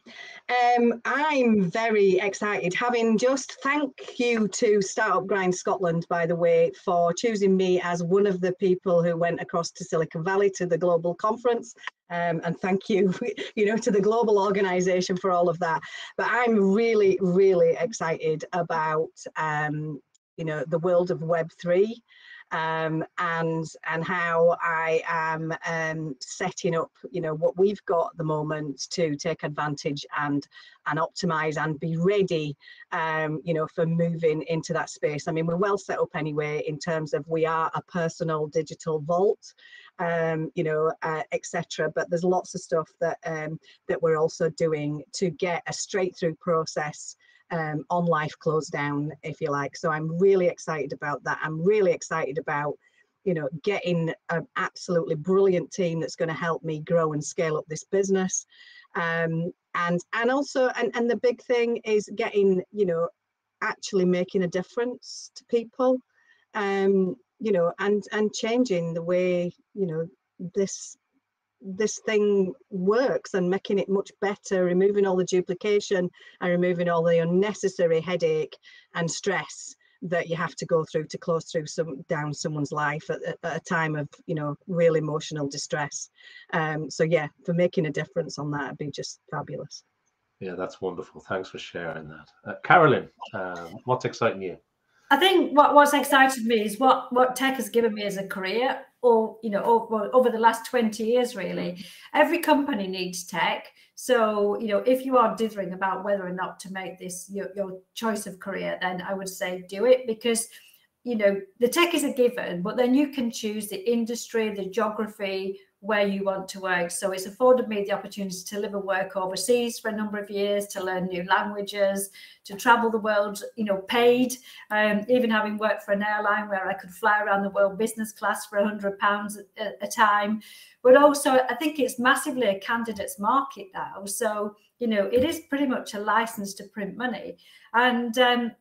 Um, I'm very excited. Having just thank you to Startup Grind Scotland, by the way, for choosing me as one of the people who went across to Silicon Valley to the global conference. Um, and thank you, you know, to the global organization for all of that. But I'm really, really excited about, um, you know, the world of Web3 um, and and how I am um, setting up, you know, what we've got at the moment to take advantage and and optimize and be ready, um, you know, for moving into that space. I mean, we're well set up anyway in terms of we are a personal digital vault. Um, you know, uh, etc. But there's lots of stuff that um, that we're also doing to get a straight through process um, on life closed down, if you like. So I'm really excited about that. I'm really excited about, you know, getting an absolutely brilliant team that's going to help me grow and scale up this business. Um, and and also, and, and the big thing is getting, you know, actually making a difference to people. Um, you know, and and changing the way, you know, this this thing works and making it much better, removing all the duplication and removing all the unnecessary headache and stress that you have to go through to close through some down someone's life at, at a time of you know real emotional distress. Um so yeah for making a difference on that would be just fabulous. Yeah that's wonderful. Thanks for sharing that. Uh, carolyn um, what's exciting you? I think what what's excited me is what what tech has given me as a career, or you know, over, over the last twenty years, really. Mm-hmm. Every company needs tech, so you know, if you are dithering about whether or not to make this your, your choice of career, then I would say do it because you know the tech is a given, but then you can choose the industry, the geography, where you want to work. So it's afforded me the opportunity to live and work overseas for a number of years, to learn new languages, to travel the world, you know, paid. Um, even having worked for an airline where I could fly around the world business class for a hundred pounds a time. But also, I think it's massively a candidates market now. So you know, it is pretty much a license to print money, and um,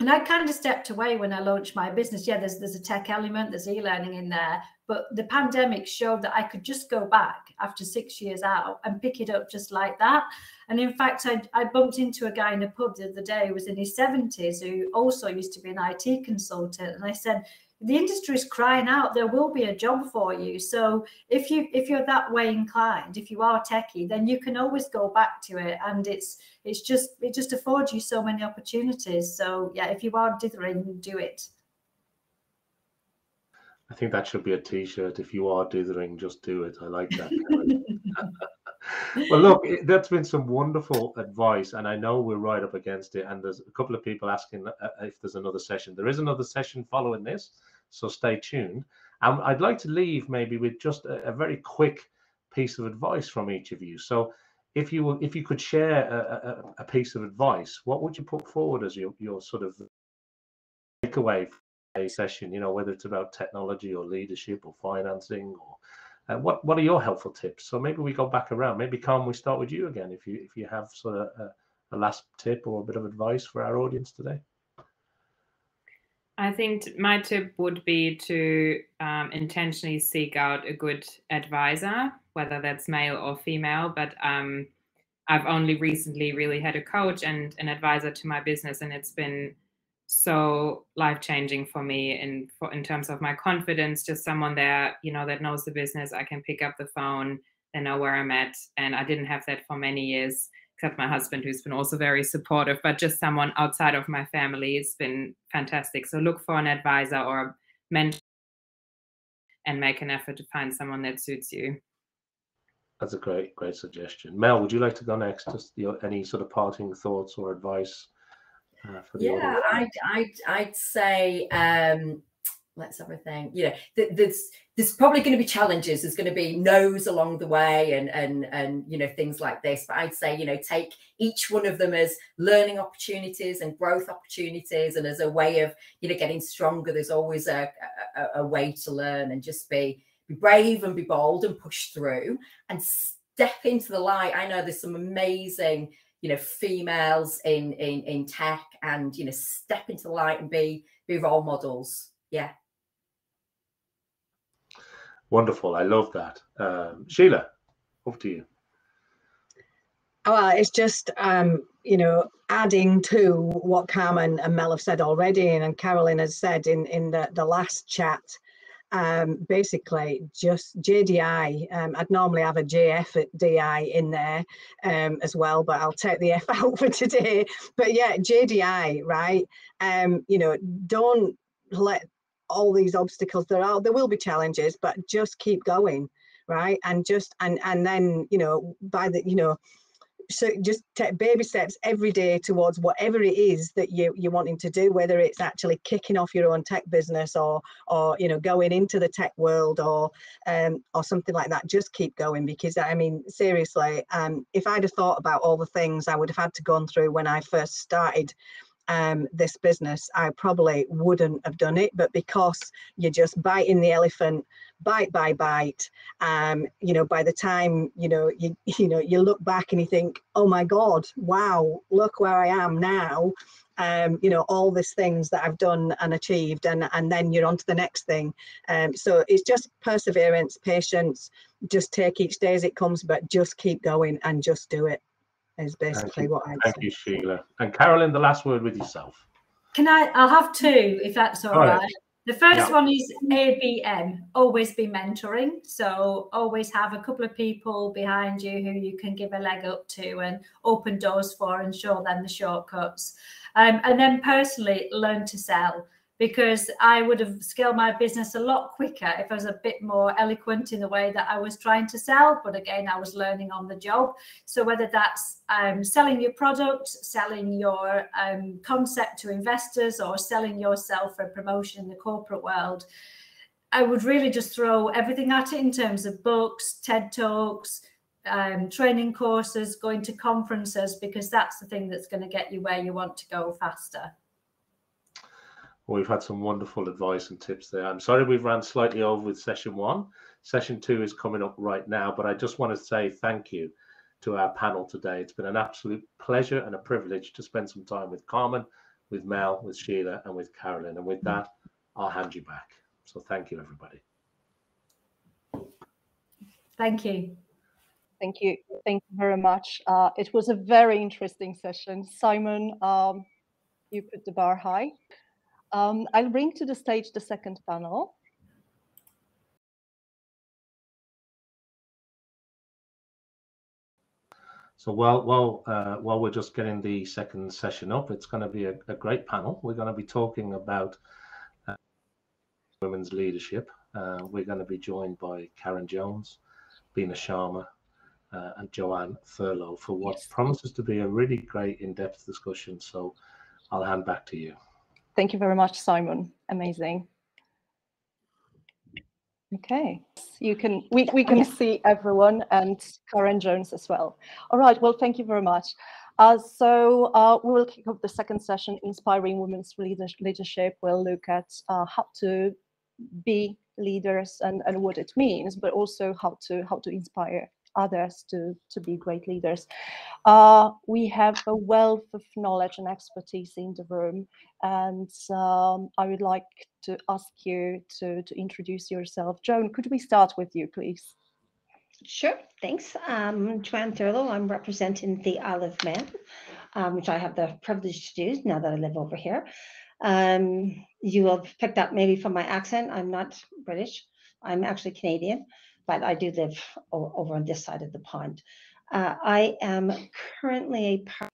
and I kind of stepped away when I launched my business. Yeah, there's there's a tech element, there's e-learning in there, but the pandemic showed that I could just go back after six years out and pick it up just like that. And in fact, I, I bumped into a guy in a pub the other day who was in his 70s who also used to be an IT consultant. And I said, the industry is crying out there will be a job for you so if you if you're that way inclined if you are techie then you can always go back to it and it's it's just it just affords you so many opportunities so yeah if you are dithering do it I think that should be a t-shirt. If you are dithering, just do it. I like that. well, look, that's been some wonderful advice, and I know we're right up against it. And there's a couple of people asking uh, uh, if there's another session. There is another session following this, so stay tuned. And I'd like to leave maybe with just a, a very quick piece of advice from each of you. So, if you if you could share a, a, a piece of advice, what would you put forward as your your sort of takeaway a session, you know, whether it's about technology or leadership or financing or uh, what what are your helpful tips? So maybe we go back around. Maybe Carmen, we start with you again. If you if you have sort of a, a last tip or a bit of advice for our audience today. I think my tip would be to um, intentionally seek out a good advisor, whether that's male or female. But um, I've only recently really had a coach and an advisor to my business, and it's been so life changing for me in for, in terms of my confidence just someone there you know that knows the business i can pick up the phone and know where i'm at and i didn't have that for many years except my husband who's been also very supportive but just someone outside of my family has been fantastic. So look for an advisor or a mentor and make an effort to find someone that suits you. That's a great great suggestion. Mel would you like to go next? Just your, any sort of parting thoughts or advice uh, yeah, I'd, I'd, I'd say, um, let's have a think. You know, th- there's there's probably going to be challenges. There's going to be no's along the way, and and and you know things like this. But I'd say, you know, take each one of them as learning opportunities and growth opportunities, and as a way of you know getting stronger. There's always a a, a way to learn, and just be be brave and be bold and push through and step into the light. I know there's some amazing you know females in in in tech and you know step into the light and be be role models. Yeah. Wonderful. I love that. Um, sheila over to you. Well it's just um you know adding to what carmen and mel have said already and carolyn has said in in the, the last chat um, basically just JDI. Um, I'd normally have a JF at DI in there um, as well, but I'll take the F out for today. But yeah, JDI, right? Um, you know, don't let all these obstacles there are. There will be challenges, but just keep going, right? And just and and then you know by the you know so just take baby steps every day towards whatever it is that you you're wanting to do whether it's actually kicking off your own tech business or or you know going into the tech world or um or something like that just keep going because i mean seriously um if i'd have thought about all the things i would have had to gone through when i first started um, this business, I probably wouldn't have done it. But because you're just biting the elephant, bite by bite, um, you know, by the time you know you you know you look back and you think, oh my God, wow, look where I am now. Um, you know, all these things that I've done and achieved, and and then you're on to the next thing. Um, so it's just perseverance, patience. Just take each day as it comes, but just keep going and just do it is basically what I Thank say. you, Sheila. And Carolyn, the last word with yourself. Can I? I'll have two, if that's all, all right. right. The first yeah. one is ABM, always be mentoring. So always have a couple of people behind you who you can give a leg up to and open doors for and show them the shortcuts. Um, and then personally, learn to sell because I would have scaled my business a lot quicker if I was a bit more eloquent in the way that I was trying to sell. But again, I was learning on the job. So whether that's um, selling your product, selling your um, concept to investors, or selling yourself for promotion in the corporate world, I would really just throw everything at it in terms of books, TED Talks, um, training courses, going to conferences, because that's the thing that's going to get you where you want to go faster. Well, we've had some wonderful advice and tips there. I'm sorry we've ran slightly over with session one. Session two is coming up right now, but I just want to say thank you to our panel today. It's been an absolute pleasure and a privilege to spend some time with Carmen, with Mel, with Sheila, and with Carolyn. And with that, I'll hand you back. So thank you, everybody. Thank you. Thank you. Thank you very much. Uh, it was a very interesting session. Simon, um, you put the bar high. Um, I'll bring to the stage the second panel. So while while uh, while we're just getting the second session up, it's going to be a, a great panel. We're going to be talking about uh, women's leadership. Uh, we're going to be joined by Karen Jones, Beena Sharma, uh, and Joanne Thurlow for what yes. promises to be a really great in-depth discussion. So I'll hand back to you. Thank you very much, Simon. Amazing. Okay, you can we, we can see everyone and Karen Jones as well. All right, well, thank you very much. Uh, so uh, we will kick off the second session, Inspiring Women's Leadership. We'll look at uh, how to be leaders and, and what it means, but also how to how to inspire others to, to be great leaders. Uh, we have a wealth of knowledge and expertise in the room, and um, I would like to ask you to, to introduce yourself. Joan, could we start with you, please? Sure, thanks. Joanne Thurlow, I'm representing the Isle of Man, um, which I have the privilege to do now that I live over here. Um, you will picked up maybe from my accent, I'm not British, I'm actually Canadian but I do live over on this side of the pond. Uh, I am currently a part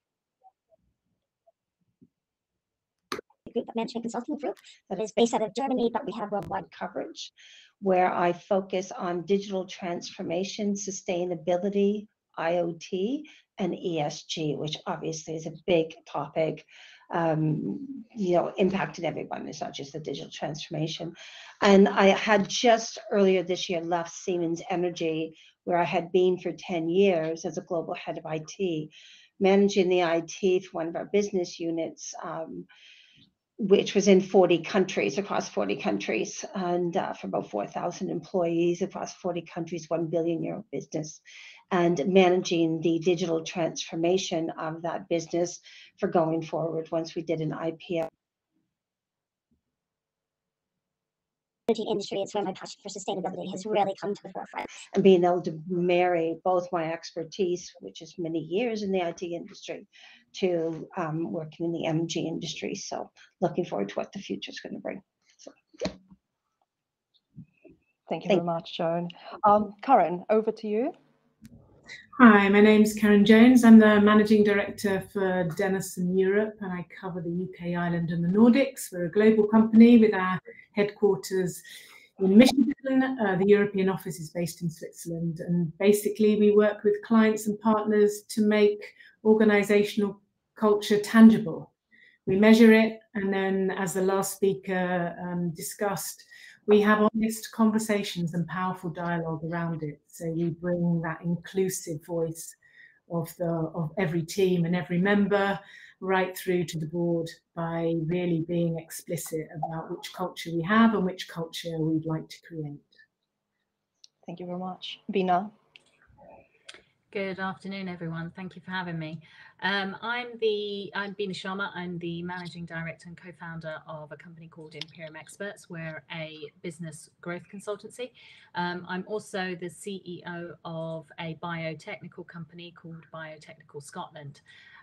group, management consulting group that is based out of Germany, but we have worldwide coverage where I focus on digital transformation, sustainability, IoT, and ESG, which obviously is a big topic um, you know, impacted everyone. It's not just the digital transformation. And I had just earlier this year left Siemens Energy, where I had been for 10 years as a global head of IT, managing the IT for one of our business units. Um, which was in 40 countries, across 40 countries, and uh, for about 4,000 employees across 40 countries, 1 billion euro business and managing the digital transformation of that business for going forward once we did an IPO. industry is where my passion for sustainability has really come to the forefront. And being able to marry both my expertise, which is many years in the IT industry, to um, working in the MG industry. So looking forward to what the future is going to bring. So, yeah. Thank you Thank very much, Joan. Um, Karen, over to you. Hi, my name is Karen Jones. I'm the Managing Director for Denison Europe and I cover the UK, Ireland and the Nordics. We're a global company with our headquarters in Michigan. Uh, the European office is based in Switzerland and basically we work with clients and partners to make organizational culture tangible. We measure it and then as the last speaker um, discussed, we have honest conversations and powerful dialogue around it. So we bring that inclusive voice of the of every team and every member right through to the board by really being explicit about which culture we have and which culture we'd like to create. Thank you very much. Beena. Good afternoon, everyone. Thank you for having me. Um, I'm the I'm Beena Sharma. I'm the managing director and co-founder of a company called Imperium Experts. We're a business growth consultancy. Um, I'm also the CEO of a biotechnical company called Biotechnical Scotland.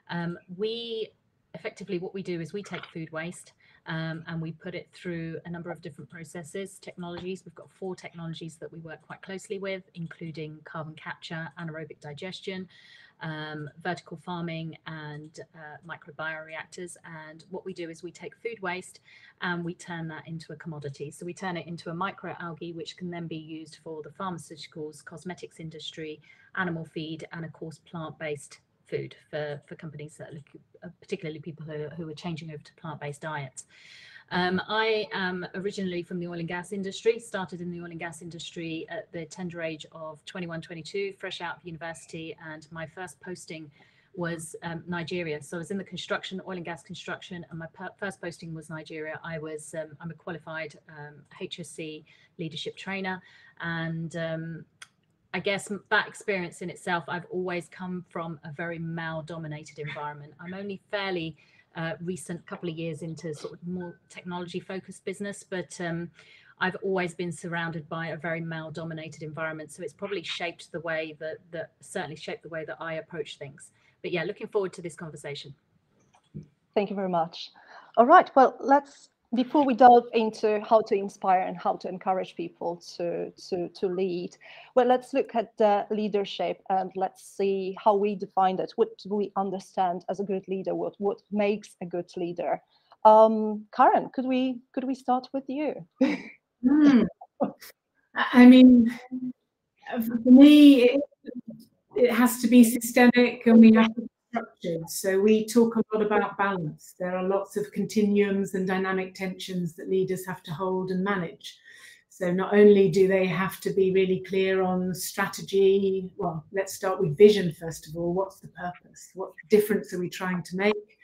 Um, we effectively what we do is we take food waste um, and we put it through a number of different processes, technologies. We've got four technologies that we work quite closely with, including carbon capture, anaerobic digestion, um, vertical farming, and uh, microbioreactors. And what we do is we take food waste and we turn that into a commodity. So we turn it into a microalgae, which can then be used for the pharmaceuticals, cosmetics industry, animal feed, and of course, plant based food for, for companies that look, uh, particularly people who, who are changing over to plant-based diets. Um, I am originally from the oil and gas industry, started in the oil and gas industry at the tender age of 21, 22, fresh out of university. And my first posting was um, Nigeria. So I was in the construction, oil and gas construction, and my first posting was Nigeria. I was, um, I'm a qualified HSE um, leadership trainer. And um, I guess that experience in itself, I've always come from a very male dominated environment. I'm only fairly uh, recent couple of years into sort of more technology focused business, but um, I've always been surrounded by a very male dominated environment. So it's probably shaped the way that, that certainly shaped the way that I approach things. But yeah, looking forward to this conversation. Thank you very much. All right, well, let's before we delve into how to inspire and how to encourage people to to to lead well let's look at the leadership and let's see how we define it. What do we understand as a good leader? What what makes a good leader? Um karen could we could we start with you? Mm. i mean for me it, it has to be systemic and we have to structured. So we talk a lot about balance. There are lots of continuums and dynamic tensions that leaders have to hold and manage. So not only do they have to be really clear on strategy, well, let's start with vision first of all. What's the purpose? What difference are we trying to make?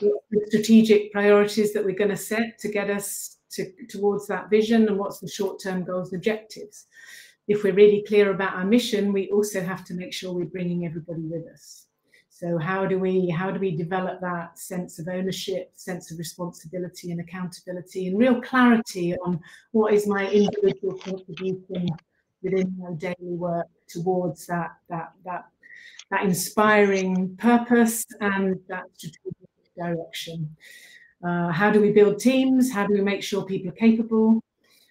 What the strategic priorities that we're going to set to get us to, towards that vision and what's the short-term goals and objectives? If we're really clear about our mission, we also have to make sure we're bringing everybody with us. So how do we how do we develop that sense of ownership, sense of responsibility and accountability, and real clarity on what is my individual contribution within my daily work towards that that that that inspiring purpose and that strategic direction. Uh, how do we build teams? How do we make sure people are capable?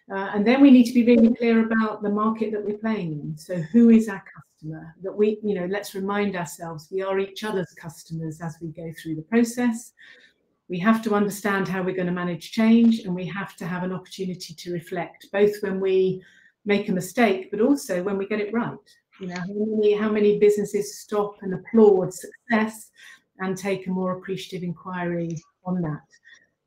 Uh, and then we need to be really clear about the market that we're playing in. So who is our customer? Customer that we you know let's remind ourselves we are each other's customers as we go through the process. We have to understand how we're going to manage change and we have to have an opportunity to reflect both when we make a mistake but also when we get it right. You know how many, how many businesses stop and applaud success and take a more appreciative inquiry on that?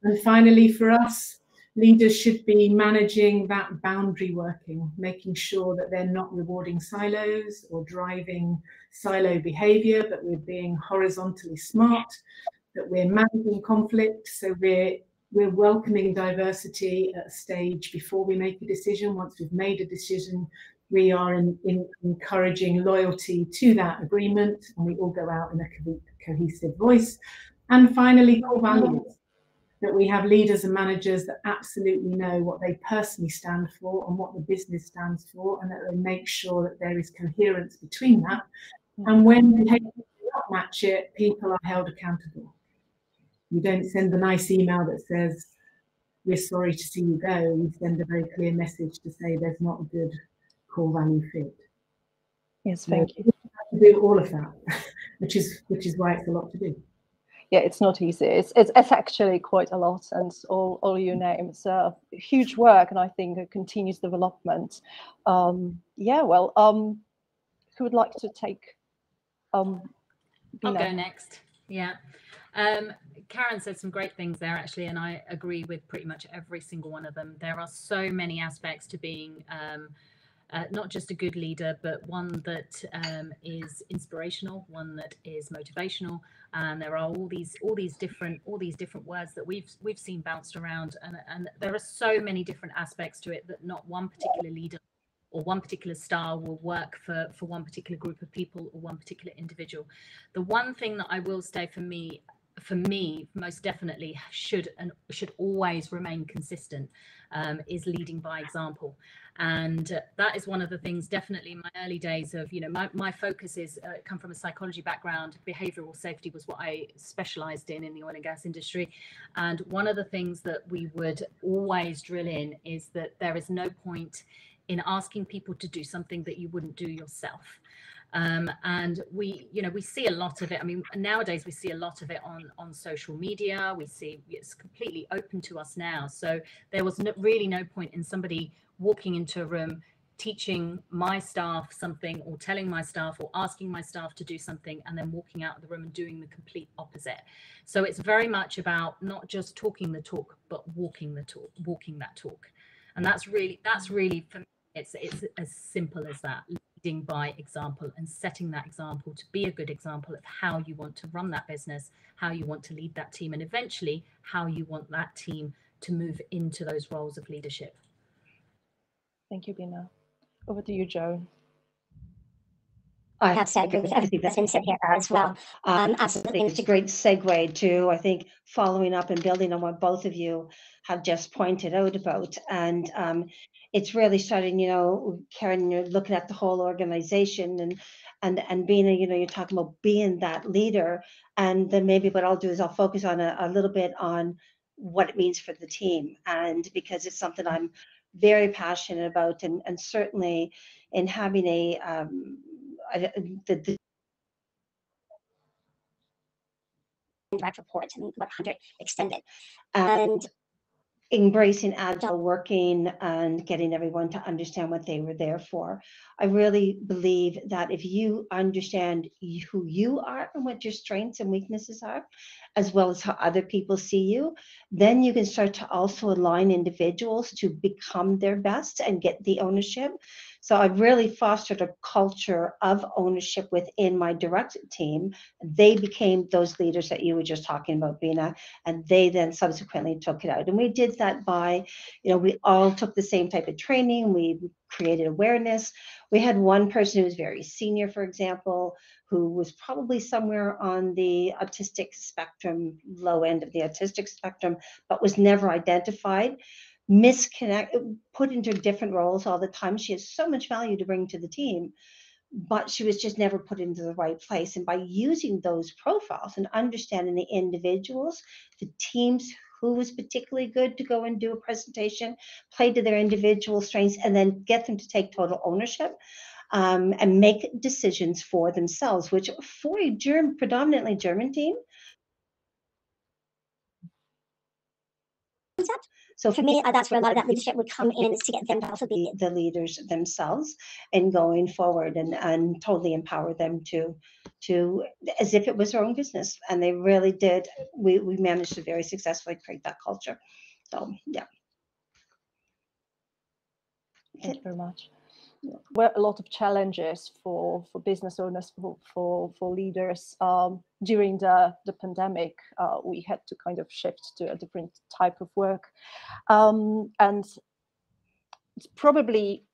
And finally for us leaders should be managing that boundary working, making sure that they're not rewarding silos or driving silo behavior, but we're being horizontally smart, that we're managing conflict. So we're we're welcoming diversity at a stage before we make a decision. Once we've made a decision, we are in, in encouraging loyalty to that agreement, and we all go out in a co cohesive voice. And finally, core values that we have leaders and managers that absolutely know what they personally stand for and what the business stands for, and that they make sure that there is coherence between that. Mm-hmm. And when behavior do not match it, people are held accountable. You don't send a nice email that says, We're sorry to see you go. You send a very clear message to say there's not a good core value fit. Yes, thank so you. you do all of that, which is which is why it's a lot to do yeah, it's not easy. It's, it's, it's actually quite a lot, and all all you name. It's huge work, and I think a continuous development. Um, yeah, well, um, who would like to take? Um, I'll know. go next. Yeah. Um, Karen said some great things there, actually, and I agree with pretty much every single one of them. There are so many aspects to being um, uh, not just a good leader, but one that um, is inspirational, one that is motivational. And there are all these all these different all these different words that we've we've seen bounced around, and and there are so many different aspects to it that not one particular leader or one particular style will work for for one particular group of people or one particular individual. The one thing that I will say for me for me most definitely should and should always remain consistent um, is leading by example and that is one of the things definitely in my early days of you know my, my focus is uh, come from a psychology background. Behavioral safety was what i specialized in in the oil and gas industry. And one of the things that we would always drill in is that there is no point in asking people to do something that you wouldn't do yourself um, and we you know we see a lot of it. I mean nowadays we see a lot of it on on social media. We see it's completely open to us now. So there was no, really no point in somebody walking into a room teaching my staff something or telling my staff or asking my staff to do something and then walking out of the room and doing the complete opposite. So it's very much about not just talking the talk but walking the talk walking that talk. And that's really that's really for me it's it's as simple as that leading by example and setting that example to be a good example of how you want to run that business how you want to lead that team and eventually how you want that team to move into those roles of leadership Thank you, Beena. Over to you, Joe. I have to agree with everything that's been said here as well. Um, absolutely, it's a great segue to, I think, following up and building on what both of you have just pointed out about. And um, it's really starting, you know, Karen, you're looking at the whole organization and and and being, a, you know, you're talking about being that leader. And then maybe what I'll do is I'll focus on a, a little bit on what it means for the team. And because it's something I'm very passionate about, and, and certainly in having a, um, a the, the direct reports and 100 extended. And embracing agile working and getting everyone to understand what they were there for. I really believe that if you understand who you are and what your strengths and weaknesses are, as well as how other people see you, then you can start to also align individuals to become their best and get the ownership. So I've really fostered a culture of ownership within my direct team. They became those leaders that you were just talking about, Beena, and they then subsequently took it out. And we did that by, you know, we all took the same type of training. We created awareness. We had one person who was very senior, for example, who was probably somewhere on the autistic spectrum, low end of the autistic spectrum, but was never identified misconnect put into different roles all the time. She has so much value to bring to the team but she was just never put into the right place. And by using those profiles and understanding the individuals the teams who was particularly good to go and do a presentation play to their individual strengths and then get them to take total ownership um, and make decisions for themselves which for a german predominantly german team So for me, that's where a lot of that leadership would come in is to get them to also be the leaders themselves and going forward and, and totally empower them to to as if it was their own business. And they really did. We we managed to very successfully create that culture. So yeah. Thank you very much were a lot of challenges for for business owners for for, for leaders um, during the the pandemic. Uh, we had to kind of shift to a different type of work. Um, and it's probably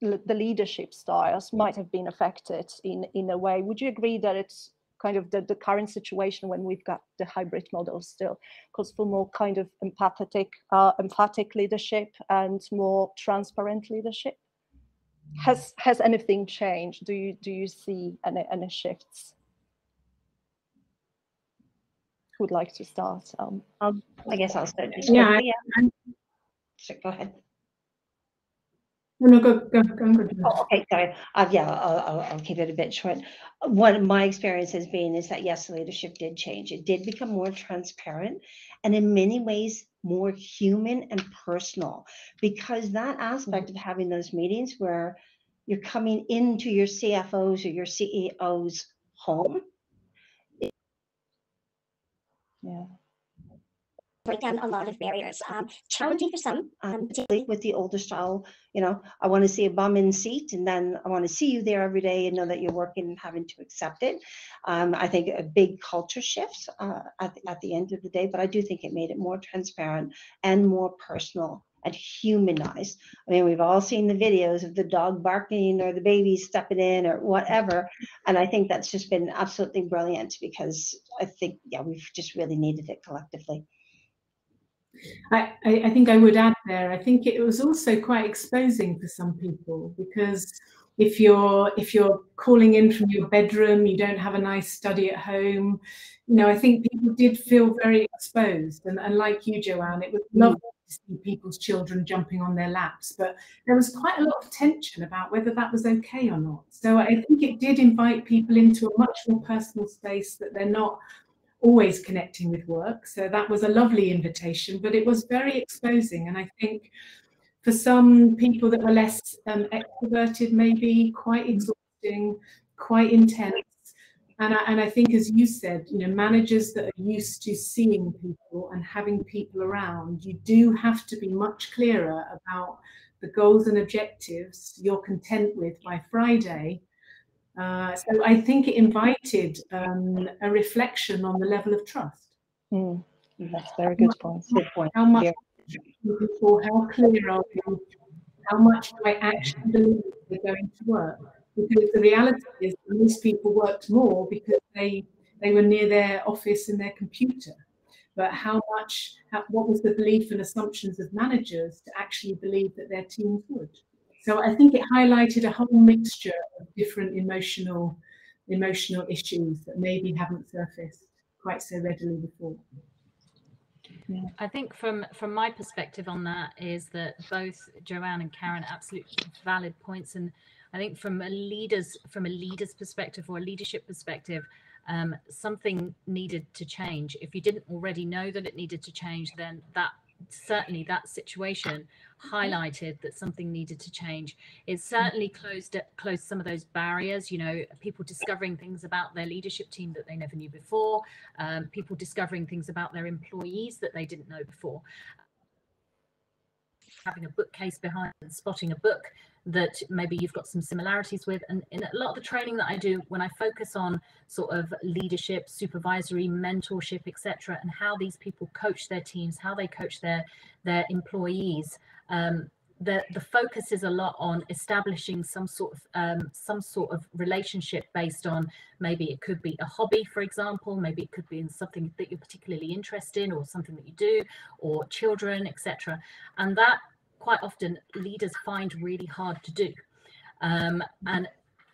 the leadership styles might have been affected in in a way. Would you agree that it's kind of the, the current situation when we've got the hybrid model still calls for more kind of empathetic uh, leadership and more transparent leadership has has anything changed? Do you do you see any any shifts? Who would like to start? Um, um I guess I'll start. Yeah, yeah. Go ahead. No, go, go, go, go. Oh, okay, sorry. Uh, yeah, I'll, I'll, I'll, keep it a bit short. What my experience has been is that yes, leadership did change. It did become more transparent and in many ways more human and personal because that aspect of having those meetings where you're coming into your CFO's or your CEO's home. Yeah break down a lot of barriers. Um, challenging for some, um, particularly with the older style. You know, I want to see a bum in seat, and then I want to see you there every day and know that you're working and having to accept it. Um, I think a big culture shift uh, at, the, at the end of the day, but I do think it made it more transparent and more personal and humanized. I mean, we've all seen the videos of the dog barking or the baby stepping in or whatever. And I think that's just been absolutely brilliant because I think, yeah, we've just really needed it collectively. I, I, think I would add there, I think it was also quite exposing for some people because if you're if you're calling in from your bedroom, you don't have a nice study at home, you know, I think people did feel very exposed. And, and like you, Joanne, it was mm. lovely to see people's children jumping on their laps, but there was quite a lot of tension about whether that was okay or not. So I think it did invite people into a much more personal space that they're not always connecting with work. So that was a lovely invitation, but it was very exposing. And I think for some people that were less um, extroverted, maybe quite exhausting, quite intense. And I, and I think, as you said, you know, managers that are used to seeing people and having people around, you do have to be much clearer about the goals and objectives you're content with by Friday uh, so I think it invited um, a reflection on the level of trust. Mm, that's very good point. Good point. How much yeah. how clear are we? How much do I actually believe they're going to work? Because the reality is most people worked more because they they were near their office and their computer. But how much, how, what was the belief and assumptions of managers to actually believe that their teams would? So I think it highlighted a whole mixture of different emotional emotional issues that maybe haven't surfaced quite so readily before. Yeah. I think from from my perspective on that is that both Joanne and Karen absolutely valid points, and I think from a leader's from a leader's perspective or a leadership perspective, um, something needed to change. If you didn't already know that it needed to change, then that certainly that situation highlighted that something needed to change. It certainly closed closed some of those barriers. You know, people discovering things about their leadership team that they never knew before. Um, people discovering things about their employees that they didn't know before. Having a bookcase behind and spotting a book that maybe you've got some similarities with. And in a lot of the training that I do, when I focus on sort of leadership, supervisory, mentorship, etc., and how these people coach their teams, how they coach their their employees, um, the the focus is a lot on establishing some sort of um, some sort of relationship based on maybe it could be a hobby for example maybe it could be in something that you're particularly interested in or something that you do or children etc and that quite often leaders find really hard to do. Um, and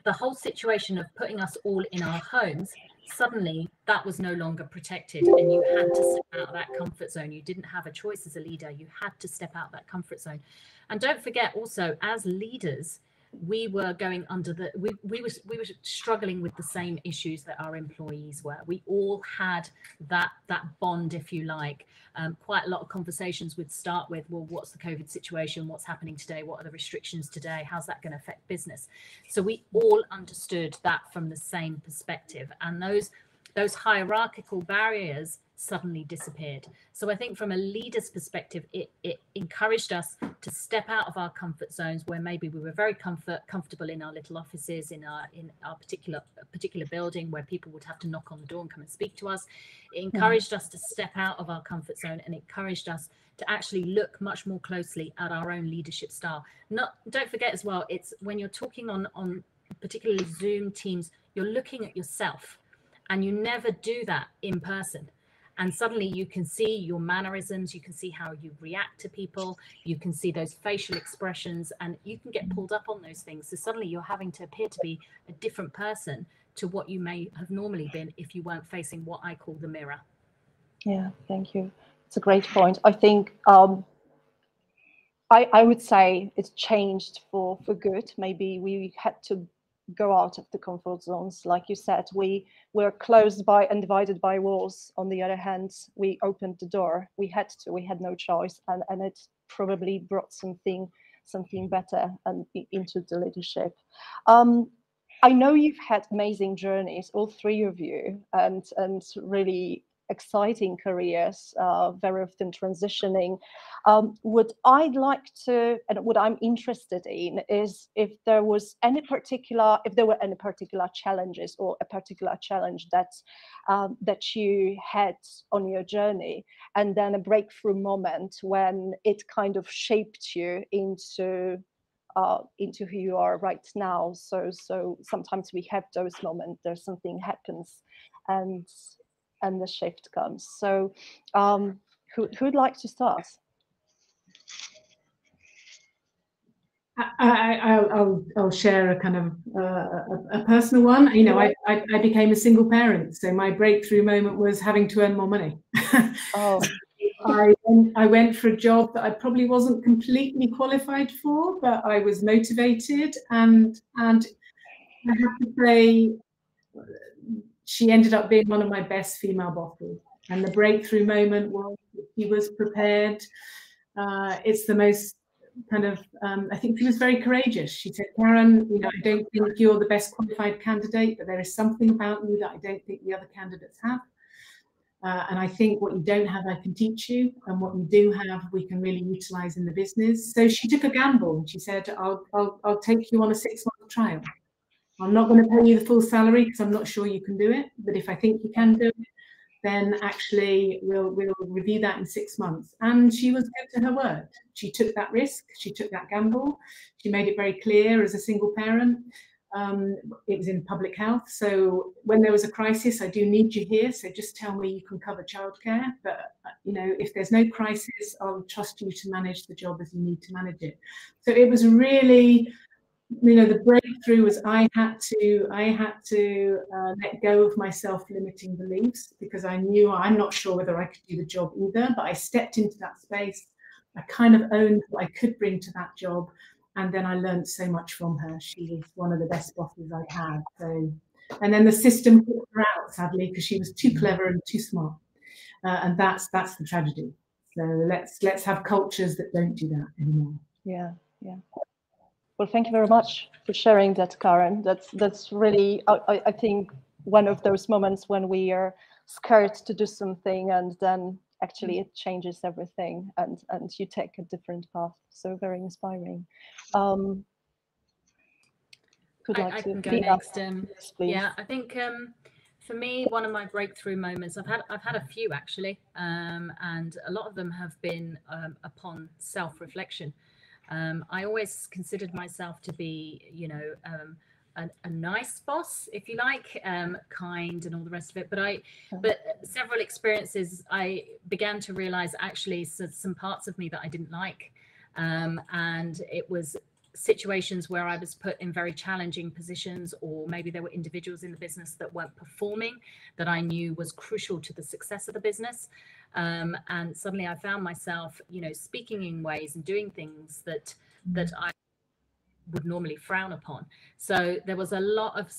the whole situation of putting us all in our homes, suddenly that was no longer protected and you had to step out of that comfort zone. You didn't have a choice as a leader. You had to step out that comfort zone. And don't forget also, as leaders, we were going under the we, we were we were struggling with the same issues that our employees were. We all had that that bond if you like. Um, quite a lot of conversations would start with well what's the covid situation? What's happening today? What are the restrictions today? How's that going to affect business? So we all understood that from the same perspective. And those those hierarchical barriers suddenly disappeared. So I think from a leader's perspective, it, it encouraged us to step out of our comfort zones where maybe we were very comfort comfortable in our little offices, in our in our particular particular building where people would have to knock on the door and come and speak to us. It hmm. encouraged us to step out of our comfort zone and encouraged us to actually look much more closely at our own leadership style. Not don't forget as well, it's when you're talking on on particularly Zoom teams, you're looking at yourself and you never do that in person. And suddenly you can see your mannerisms you can see how you react to people you can see those facial expressions and you can get pulled up on those things. So suddenly you're having to appear to be a different person to what you may have normally been if you weren't facing what i call the mirror. Yeah thank you. It's a great point. I think um, I, I would say it's changed for for good. Maybe we had to go out of the comfort zones. Like you said, we were closed by and divided by walls. On the other hand, we opened the door. We had to. We had no choice, and and it probably brought something something better and into the leadership. Um, I know you've had amazing journeys, all three of you, and and really exciting careers, uh, very often transitioning. Um, what I'd like to, and what I'm interested in, is if there was any particular, if there were any particular challenges or a particular challenge that um, that you had on your journey, and then a breakthrough moment when it kind of shaped you into uh, into who you are right now. So, so sometimes we have those moments. There's something happens, and and the shift comes. So um, who, who'd like to start? I, will I'll share a kind of uh, a, a, personal one. You know, I, I, I, became a single parent, so my breakthrough moment was having to earn more money. Oh. I, I went for a job that I probably wasn't completely qualified for, but I was motivated, and and I have to say, she ended up being one of my best female bosses. And the breakthrough moment was she was prepared. Uh, it's the most kind of, um, I think she was very courageous. She said, Karen, you know, I don't think you're the best qualified candidate, but there is something about you that I don't think the other candidates have. Uh, and I think what you don't have, I can teach you, and what you do have, we can really utilize in the business. So she took a gamble. And she said, I'll, I'll, I'll take you on a six month trial. I'm not going to pay you the full salary because I'm not sure you can do it. But if I think you can do it, then actually we'll we'll review that in six months. And she was good to her word. She took that risk. She took that gamble. She made it very clear as a single parent. Um, it was in public health. So when there was a crisis, I do need you here. So just tell me you can cover childcare. But you know, if there's no crisis, I'll trust you to manage the job as you need to manage it. So it was really you know the breakthrough was i had to i had to uh, let go of my self-limiting beliefs because i knew i'm not sure whether i could do the job either but i stepped into that space. I kind of owned what i could bring to that job and then i learned so much from her. She was one of the best bosses i had so. And then the system put her out sadly because she was too clever and too smart. Uh, and that's that's the tragedy. So let's let's have cultures that don't do that anymore. Yeah yeah well, thank you very much for sharing that, Karen. That's that's really, I, I think, one of those moments when we are scared to do something and then actually it changes everything and and you take a different path. So very inspiring. Um, could I, like I can go next. Um, yeah, I think um, for me, one of my breakthrough moments. I've had I've had a few actually, um, and a lot of them have been um, upon self reflection. Um, I always considered myself to be, you know, um, a, a, nice boss, if you like, um, kind and all the rest of it. But I, but several experiences, I began to realize actually some parts of me that I didn't like, um, and it was situations where I was put in very challenging positions, or maybe there were individuals in the business that weren't performing that I knew was crucial to the success of the business. Um, and suddenly I found myself, you know, speaking in ways and doing things that that I would normally frown upon. So there was a lot of,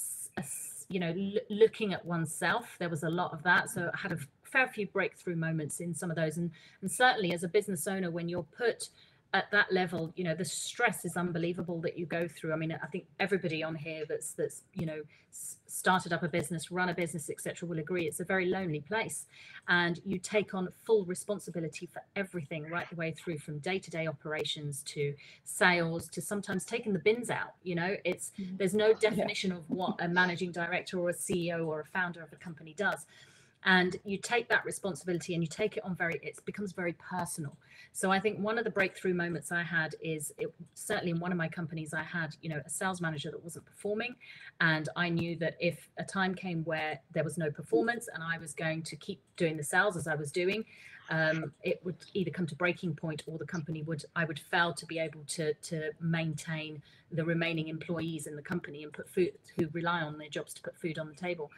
you know, looking at oneself. There was a lot of that. So I had a fair few breakthrough moments in some of those. And and certainly as a business owner, when you're put at that level you know the stress is unbelievable that you go through i mean i think everybody on here that's that's you know started up a business run a business etc will agree it's a very lonely place and you take on full responsibility for everything right the way through from day-to-day operations to sales to sometimes taking the bins out you know it's mm-hmm. there's no definition yeah. of what a managing director or a ceo or a founder of a company does and you take that responsibility and you take it on very it becomes very personal. So i think one of the breakthrough moments i had is it certainly in one of my companies i had you know a sales manager that wasn't performing and i knew that if a time came where there was no performance and i was going to keep doing the sales as i was doing um, it would either come to breaking point or the company would i would fail to be able to to maintain the remaining employees in the company and put food who rely on their jobs to put food on the table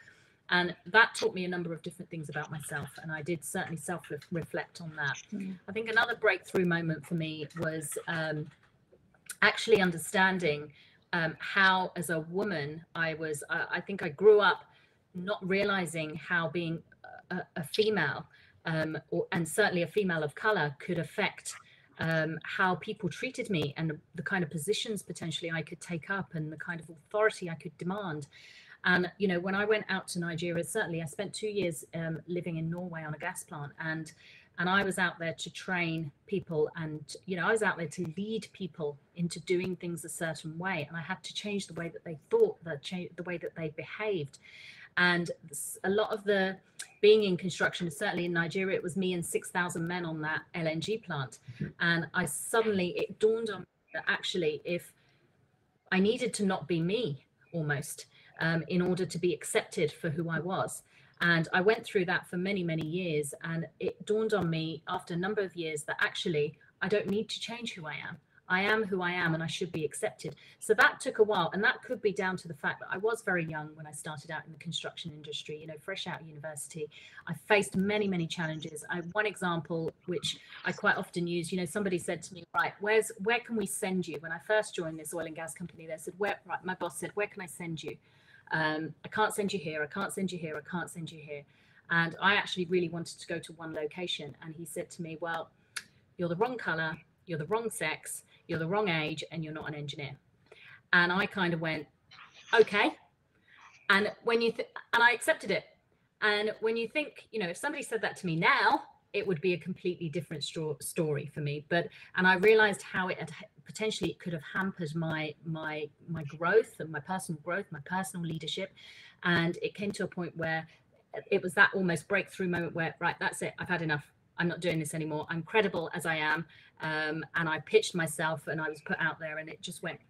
and that taught me a number of different things about myself. And I did certainly self reflect on that. Mm. I think another breakthrough moment for me was um, actually understanding um, how, as a woman, I was, uh, I think I grew up not realizing how being a, a female um, or, and certainly a female of color could affect um, how people treated me and the, the, kind of positions potentially I could take up and the kind of authority I could demand. And you know, when I went out to Nigeria, certainly I spent two years um, living in Norway on a gas plant, and and I was out there to train people, and you know, I was out there to lead people into doing things a certain way, and I had to change the way that they thought, the change the way that they behaved, and a lot of the being in construction, certainly in Nigeria, it was me and six thousand men on that LNG plant, mm-hmm. and I suddenly it dawned on me that actually if I needed to not be me almost um, in order to be accepted for who I was. And I went through that for many, many years. And it dawned on me after a number of years that actually I don't need to change who I am. I am who I am and I should be accepted. So that took a while. And that could be down to the fact that I was very young when I started out in the construction industry, you know, fresh out of university. I faced many, many challenges. I one example which I quite often use, you know, somebody said to me, right, where's where can we send you? When I first joined this oil and gas company, they said, where right, my boss said, where can I send you? Um, I can't send you here, I can't send you here, I can't send you here. And I actually really wanted to go to one location. And he said to me, Well, you're the wrong color, you're the wrong sex, you're the wrong age, and you're not an engineer. And I kind of went, Okay. And when you, th- and I accepted it. And when you think, you know, if somebody said that to me now, it would be a completely different story for me. But, and I realized how it had potentially it could have hampered my my my growth and my personal growth my personal leadership. And it came to a point where it was that almost breakthrough moment where right that's it i've had enough. I'm not doing this anymore. I'm credible as i am. Um, and i pitched myself and i was put out there and it just went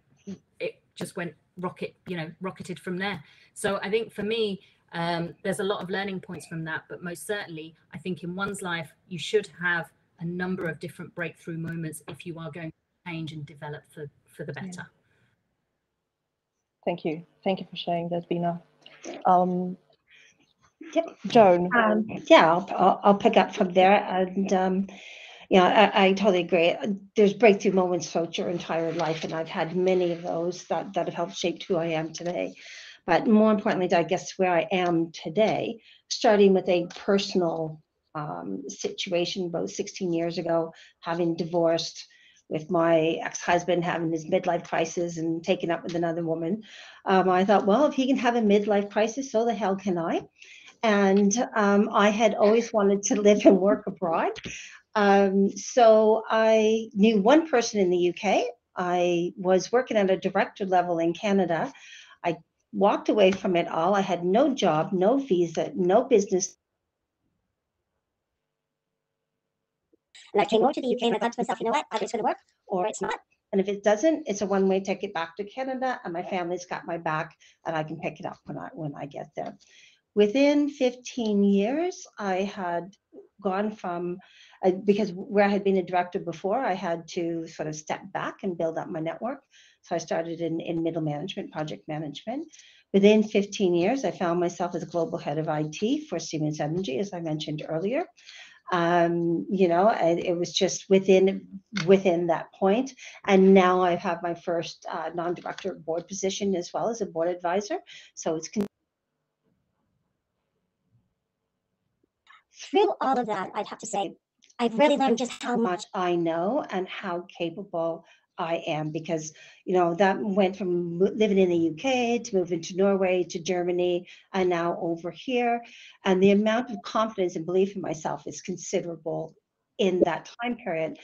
it just went rocket you know rocketed from there. So i think for me um, there's a lot of learning points from that but most certainly i think in one's life you should have a number of different breakthrough moments if you are going change and develop for for the better. Thank you. Thank you for sharing that, Beena. Um, yep. Joan. Um, yeah, I'll, I'll, I'll, pick up from there. And, um, you know, I, I, totally agree. There's breakthrough moments throughout your entire life, and I've had many of those that, that have helped shape who I am today. But more importantly, I guess where I am today, starting with a personal um, situation about 16 years ago, having divorced, with my ex-husband having his midlife crisis and taking up with another woman, um, I thought, well, if he can have a midlife crisis, so the hell can I. And um, I had always wanted to live and work abroad. Um, so I knew one person in the UK. I was working at a director level in Canada. I walked away from it all. I had no job, no visa, no business And I came over to the UK and I thought to myself, you know what, either it's going to work or it's not. And if it doesn't, it's a one-way ticket back to Canada, and my family's got my back, and I can pick it up when I when I get there. Within 15 years, I had gone from uh, because where I had been a director before, I had to sort of step back and build up my network. So I started in, in middle management, project management. Within 15 years, I found myself as a global head of IT for Siemens Energy, as I mentioned earlier um, you know, and it was just within within that point. And now I have my first uh, non-director board position as well as a board advisor. So it's through all of that, I'd have to say, I've really learned just how much I know and how capable I am because you know that went from living in the UK to moving to Norway to Germany and now over here. And the amount of confidence and belief in myself is considerable in that time period.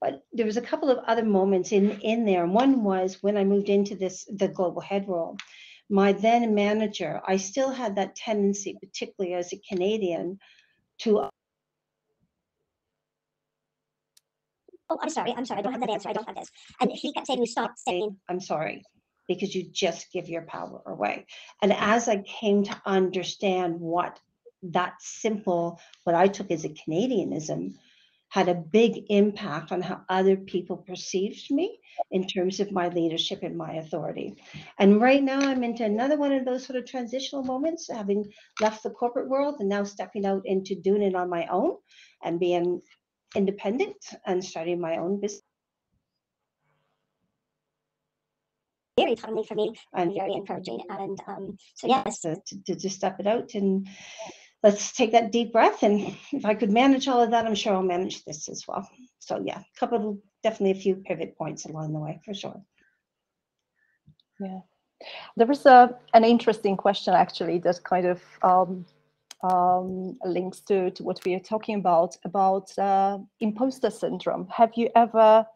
But there was a couple of other moments in in there. One was when I moved into this the global head role. My then manager I still had that tendency particularly as a Canadian to oh, I'm sorry, I'm sorry, I don't have that answer, I don't have this. And he kept saying, stop saying, I'm sorry, because you just give your power away. And as I came to understand what that simple, what I took as a Canadianism, had a big impact on how other people perceived me in terms of my leadership and my authority. And right now, I'm into another one of those sort of transitional moments, having left the corporate world and now stepping out into doing it on my own and being independent and starting my own business. Very timely for me and very encouraging. And um, so, yes, to, to, to step it out and let's take that deep breath. And if I could manage all of that, I'm sure I'll manage this as well. So, yeah, a couple definitely a few pivot points along the way for sure. Yeah. There was a, an interesting question actually that kind of um, um, links to, to what we are talking about, about uh, imposter syndrome. Have you ever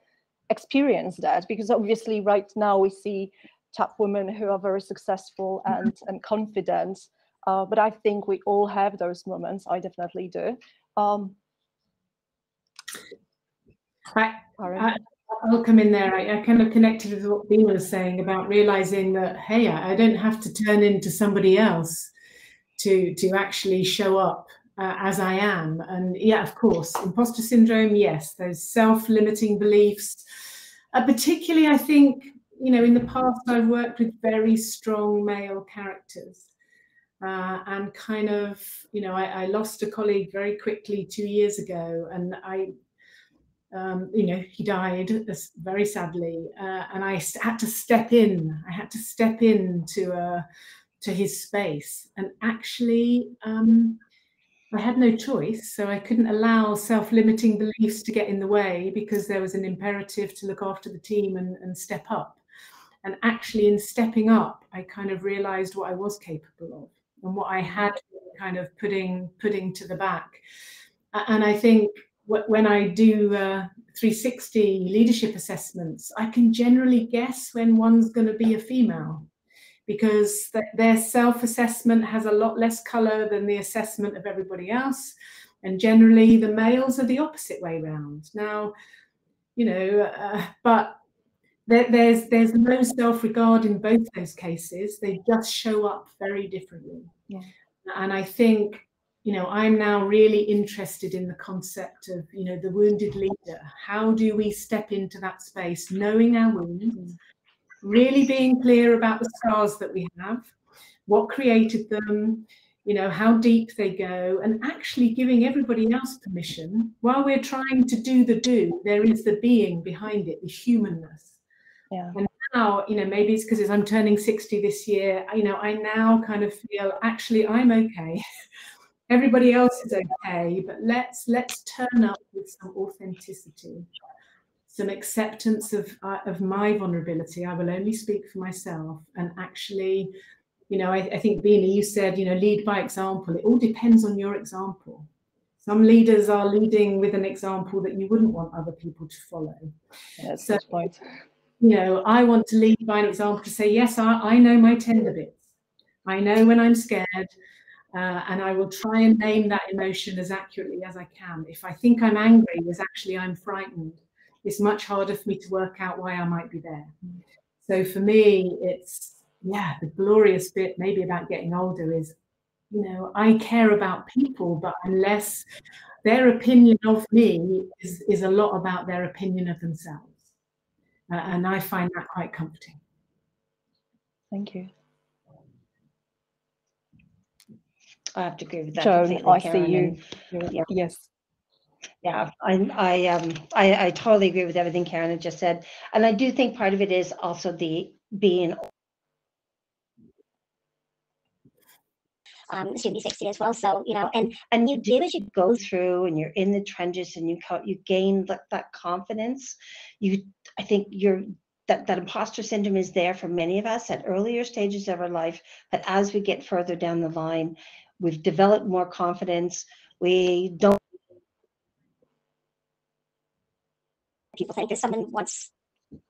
experienced that? Because obviously right now we see top women who are very successful mm-hmm. and, and confident, uh, but I think we all have those moments. I definitely do. Um, I, I, will come in there. I, I, kind of connected with what Beena was saying about realizing that, hey, I don't have to turn into somebody else to to actually show up uh, as I am. And yeah, of course, imposter syndrome. Yes, those self-limiting beliefs. Uh, particularly, I think you know in the past I've worked with very strong male characters. Uh, and kind of, you know, I, I, lost a colleague very quickly two years ago, and I, um, you know, he died very sadly, uh, and I had to step in. I had to step in to a to his space. And actually, um, I had no choice. So I couldn't allow self limiting beliefs to get in the way because there was an imperative to look after the team and, and step up. And actually, in stepping up, I kind of realized what I was capable of and what I had kind of putting putting to the back. And I think when I do uh, 360 leadership assessments, I can generally guess when one's going to be a female because th- their self assessment has a lot less color than the assessment of everybody else. And generally, the males are the opposite way round. Now, you know, uh, but there, there's there's no self regard in both those cases. They just show up very differently. Yeah. And I think you know i'm now really interested in the concept of you know the wounded leader how do we step into that space knowing our wounds really being clear about the scars that we have, what created them, you know, how deep they go, and actually giving everybody else permission while we're trying to do the do, there is the being behind it, the humanness. Yeah. And now, you know, maybe it's because I'm turning 60 this year, you know, I now kind of feel actually I'm okay. Everybody else is okay, but let's let's turn up with some authenticity some acceptance of uh, of my vulnerability. I will only speak for myself, and actually, you know, I, I think Beena, you said, you know, lead by example. It all depends on your example. Some leaders are leading with an example that you wouldn't want other people to follow. That's so, point. You know, I want to lead by an example to say, yes, I, I know my tender bits. I know when I'm scared. Uh, and I will try and name that emotion as accurately as I can. If I think I'm angry, as actually I'm frightened, it's much harder for me to work out why I might be there. So for me, it's yeah, the glorious bit maybe about getting older is, you know, I care about people, but unless their opinion of me is, is a lot about their opinion of themselves. Uh, and I find that quite comforting. Thank you. I have to agree with that. Joan, I see you. Yeah. Yes. Yeah, I I um I, I totally agree with everything Karen had just said, and I do think part of it is also the being um, soon be 60 as well. So, you know, and and you do as you go through and you're in the trenches and you you gain that, that confidence. You, I think you're that, that imposter syndrome is there for many of us at earlier stages of our life. But as we get further down the line, we've developed more confidence. We don't people think, as someone once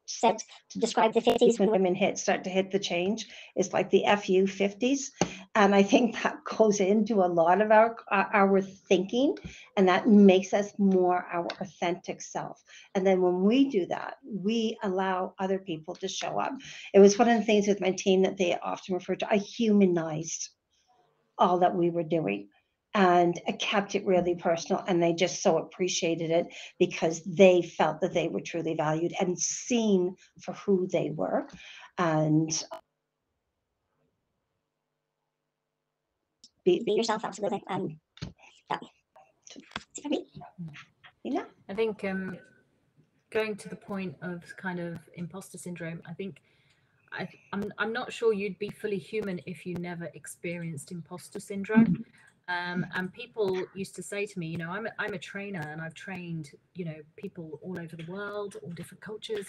said to describe the 50s when women hit start to hit the change is like the fu 50s and i think that goes into a lot of our our thinking and that makes us more our authentic self. And then when we do that we allow other people to show up. It was one of the things with my team that they often refer to i humanized all that we were doing and kept it really personal and they just so appreciated it because they felt that they were truly valued and seen for who they were and be, be yourself absolutely um yeah. yeah. i think um going to the point of kind of imposter syndrome i think I, I'm, I'm not sure you'd be fully human if you never experienced imposter syndrome. Um, and people used to say to me, you know, I'm a, I'm a trainer and I've trained, you know, people all over the world, all different cultures.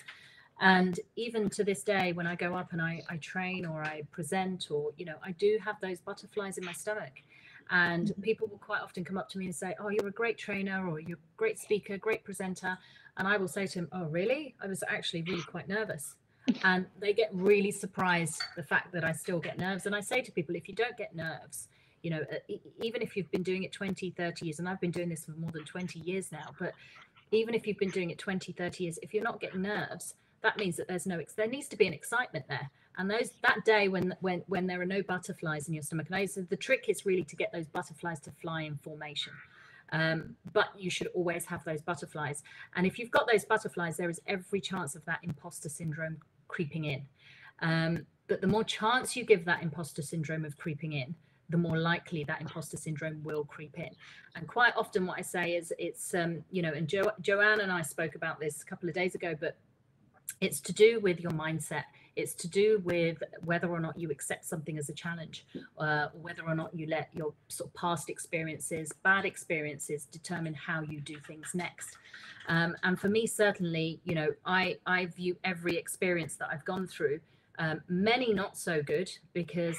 And even to this day, when I go up and I, I train or I present or, you know, I do have those butterflies in my stomach. And mm-hmm. people will quite often come up to me and say, Oh, you're a great trainer or you're a great speaker, great presenter. And I will say to them, Oh, really? I was actually really quite nervous. And they get really surprised the fact that I still get nerves. And I say to people, if you don't get nerves, you know even if you've been doing it 20 30 years and i've been doing this for more than 20 years now but even if you've been doing it 20 30 years if you're not getting nerves that means that there's no there needs to be an excitement there. And those that day when when when there are no butterflies in your stomach and I said the trick is really to get those butterflies to fly in formation. Um, but you should always have those butterflies. And if you've got those butterflies there is every chance of that imposter syndrome creeping in. Um, but the more chance you give that imposter syndrome of creeping in the more likely that imposter syndrome will creep in. And quite often, what I say is it's, um, you know, and jo- Joanne and I spoke about this a couple of days ago, but it's to do with your mindset. It's to do with whether or not you accept something as a challenge, uh, whether or not you let your sort of past experiences, bad experiences, determine how you do things next. Um, and for me, certainly, you know, I I view every experience that I've gone through um, many not so good because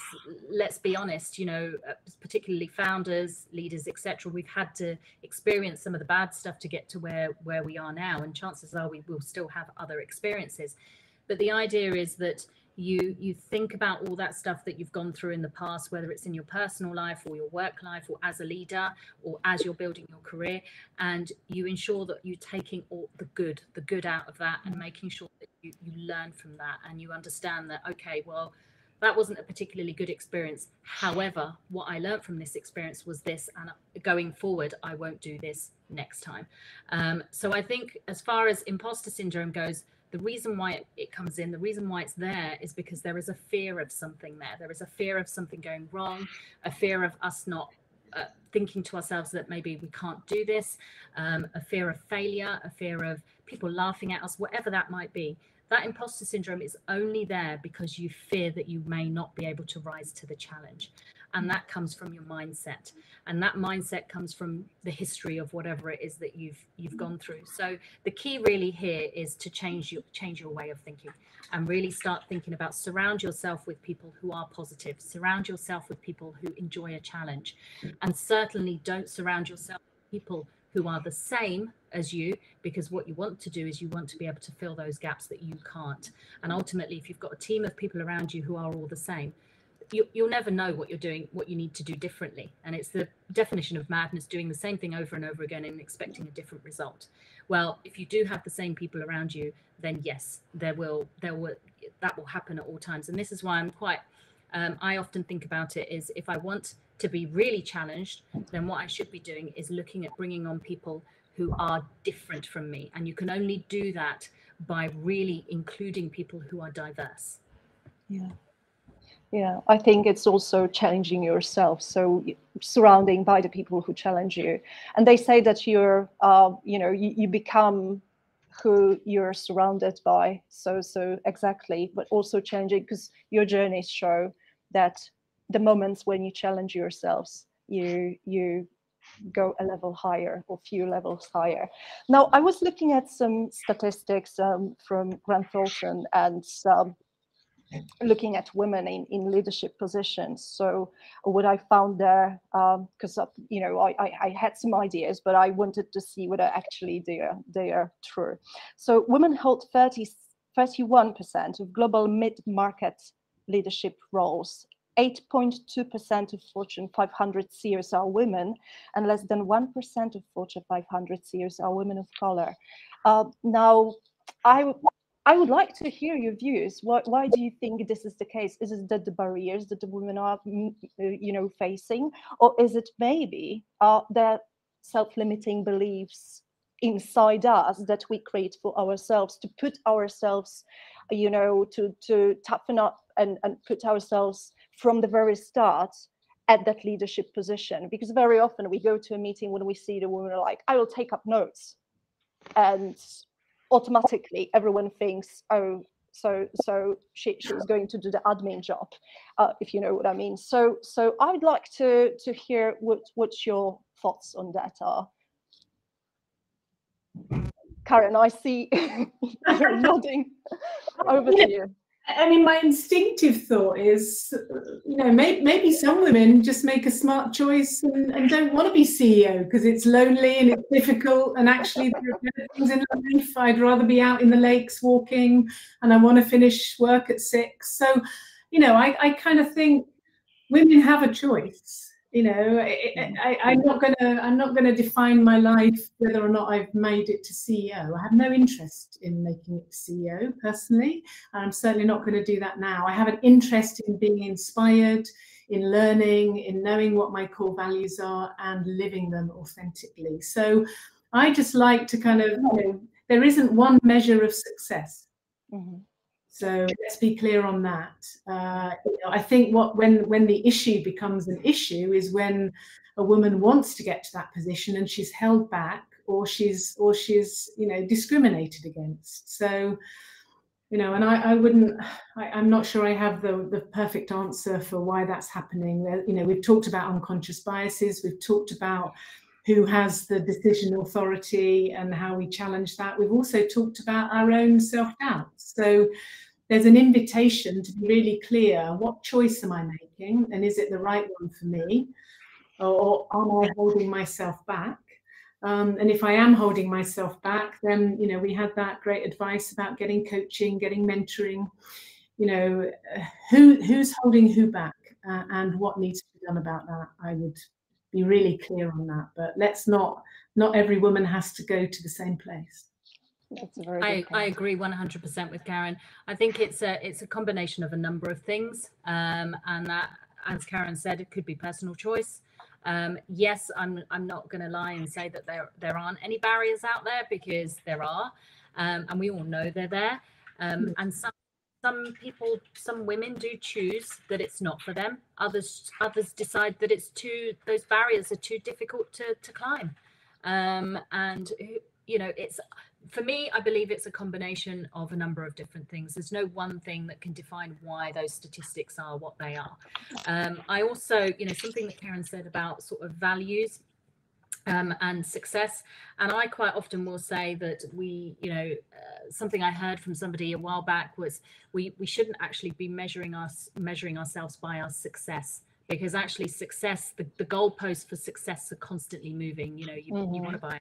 let's be honest, you know, uh, particularly founders, leaders, etc. We've had to experience some of the bad stuff to get to where where we are now, and chances are we will still have other experiences. But the idea is that you you think about all that stuff that you've gone through in the past whether it's in your personal life or your work life or as a leader or as you're building your career and you ensure that you're taking all the good the good out of that and making sure that you, learn from that and you understand that okay well that wasn't a particularly good experience however what i learned from this experience was this and going forward i won't do this next time um, so i think as far as imposter syndrome goes the reason why it, it comes in, the reason why it's there is because there is a fear of something there. There is a fear of something going wrong, a fear of us not uh, thinking to ourselves that maybe we can't do this, um, a fear of failure, a fear of people laughing at us, whatever that might be. That imposter syndrome is only there because you fear that you may not be able to rise to the challenge. And that comes from your mindset. And that mindset comes from the history of whatever it is that you've you've gone through. So the key really here is to change your change your way of thinking and really start thinking about surround yourself with people who are positive. Surround yourself with people who enjoy a challenge. And certainly don't surround yourself with people who are the same as you because what you want to do is you want to be able to fill those gaps that you can't and ultimately if you've got a team of people around you who are all the same you, you'll never know what you're doing, what you need to do differently. And it's the definition of madness doing the same thing over and over again and expecting a different result. Well, if you do have the same people around you, then yes, there will, there will, that will happen at all times. And this is why I'm quite, um, I often think about it is if I want to be really challenged, then what I should be doing is looking at bringing on people who are different from me. And you can only do that by really including people who are diverse. Yeah yeah i think it's also challenging yourself so surrounding by the people who challenge you and they say that you're uh, you know you, you become who you're surrounded by so so exactly but also changing because your journeys show that the moments when you challenge yourselves you you go a level higher or few levels higher now i was looking at some statistics um, from grant thornton and um, looking at women in, in leadership positions. So what I found there, because um, you know I, I, I, had some ideas, but I wanted to see whether actually they are they are true. So women hold 30, 31% of global mid-market leadership roles. 8.2% of Fortune 500 CEOs are women, and less than 1% of Fortune 500 CEOs are women of color. Uh, now, I I would like to hear your views. Why, why do you think this is the case? Is it that the barriers that the women are, mm, uh, you know, facing, or is it maybe uh, their self-limiting beliefs inside us that we create for ourselves to put ourselves, you know, to to toughen up and and put ourselves from the very start at that leadership position? Because very often we go to a meeting when we see the woman like, I will take up notes, and automatically everyone thinks, oh, so so she, she's going to do the admin job, uh, if you know what I mean. So so I'd like to to hear what what's your thoughts on that are. Karen, I see you're nodding. Over to you. I mean, my instinctive thought is, you know, maybe, maybe some women just make a smart choice and, and don't want to be CEO because it's lonely and it's difficult. And actually, there are better things in life. I'd rather be out in the lakes walking and I want to finish work at six. So, you know, I, I kind of think women have a choice you know I, am not gonna i'm not gonna define my life whether or not i've made it to ceo i have no interest in making it to ceo personally i'm certainly not going to do that now. I have an interest in being inspired in learning in knowing what my core values are and living them authentically. So i just like to kind of you know there isn't one measure of success. Mm-hmm. So let's be clear on that. Uh, you know, I think what when when the issue becomes an issue is when a woman wants to get to that position and she's held back or she's or she's you know discriminated against. So you know, and I, I wouldn't. I, am not sure I have the the perfect answer for why that's happening. You know, we've talked about unconscious biases. We've talked about who has the decision authority and how we challenge that. We've also talked about our own self doubt. So there's an invitation to be really clear what choice am I making and is it the right one for me or, am I holding myself back? Um, and if I am holding myself back, then you know we had that great advice about getting coaching, getting mentoring. You know, uh, who who's holding who back, uh, and what needs to be done about that. I would be really clear on that. But let's not not every woman has to go to the same place. That's a very I, I agree 100% with Karen. I think it's a it's a combination of a number of things, um, and that, as Karen said, it could be personal choice. Um, yes, I'm I'm not going to lie and say that there there aren't any barriers out there because there are, um, and we all know they're there. Um, and some some people, some women do choose that it's not for them. Others others decide that it's too those barriers are too difficult to to climb. Um, and you know, it's for me, I believe it's a combination of a number of different things. There's no one thing that can define why those statistics are what they are. Um, I also, you know, something that Karen said about sort of values um, and success. And I quite often will say that we, you know, uh, something I heard from somebody a while back was we we shouldn't actually be measuring us measuring ourselves by our success because actually success the, the goalposts for success are constantly moving. You know, you, mm-hmm. you want to buy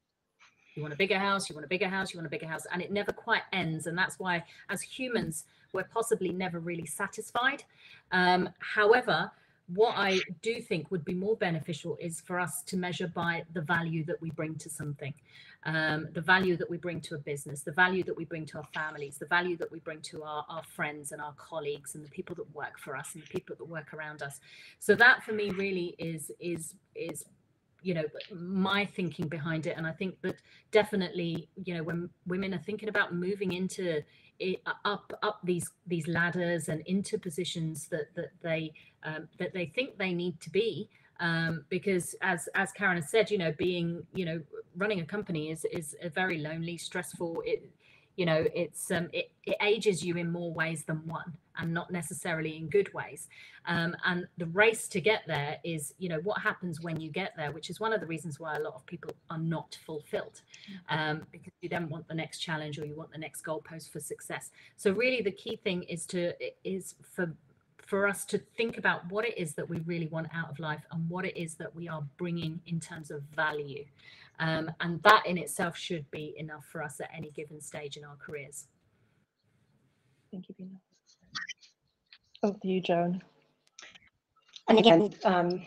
you want a bigger house, you want a bigger house, you want a bigger house, and it never quite ends. And that's why, as humans, we're possibly never really satisfied. Um, however, what I do think would be more beneficial is for us to measure by the value that we bring to something, um, the value that we bring to a business, the value that we bring to our families, the value that we bring to our, our friends and our colleagues and the people that work for us and the people that work around us. So that for me really is is is you know my thinking behind it and i think that definitely you know when women are thinking about moving into it, up up these these ladders and into positions that that they um, that they think they need to be um, because as as Karen has said, you know, being you know running a company is is a very lonely, stressful. It you know it's um, it, it ages you in more ways than one and not necessarily in good ways. Um, and the race to get there is you know what happens when you get there which is one of the reasons why a lot of people are not fulfilled. Um, because you then want the next challenge or you want the next goalpost for success. So really the key thing is to is for for us to think about what it is that we really want out of life and what it is that we are bringing in terms of value um, and that in itself should be enough for us at any given stage in our careers. Thank you, Beena. Over to you, Joan. And again, um,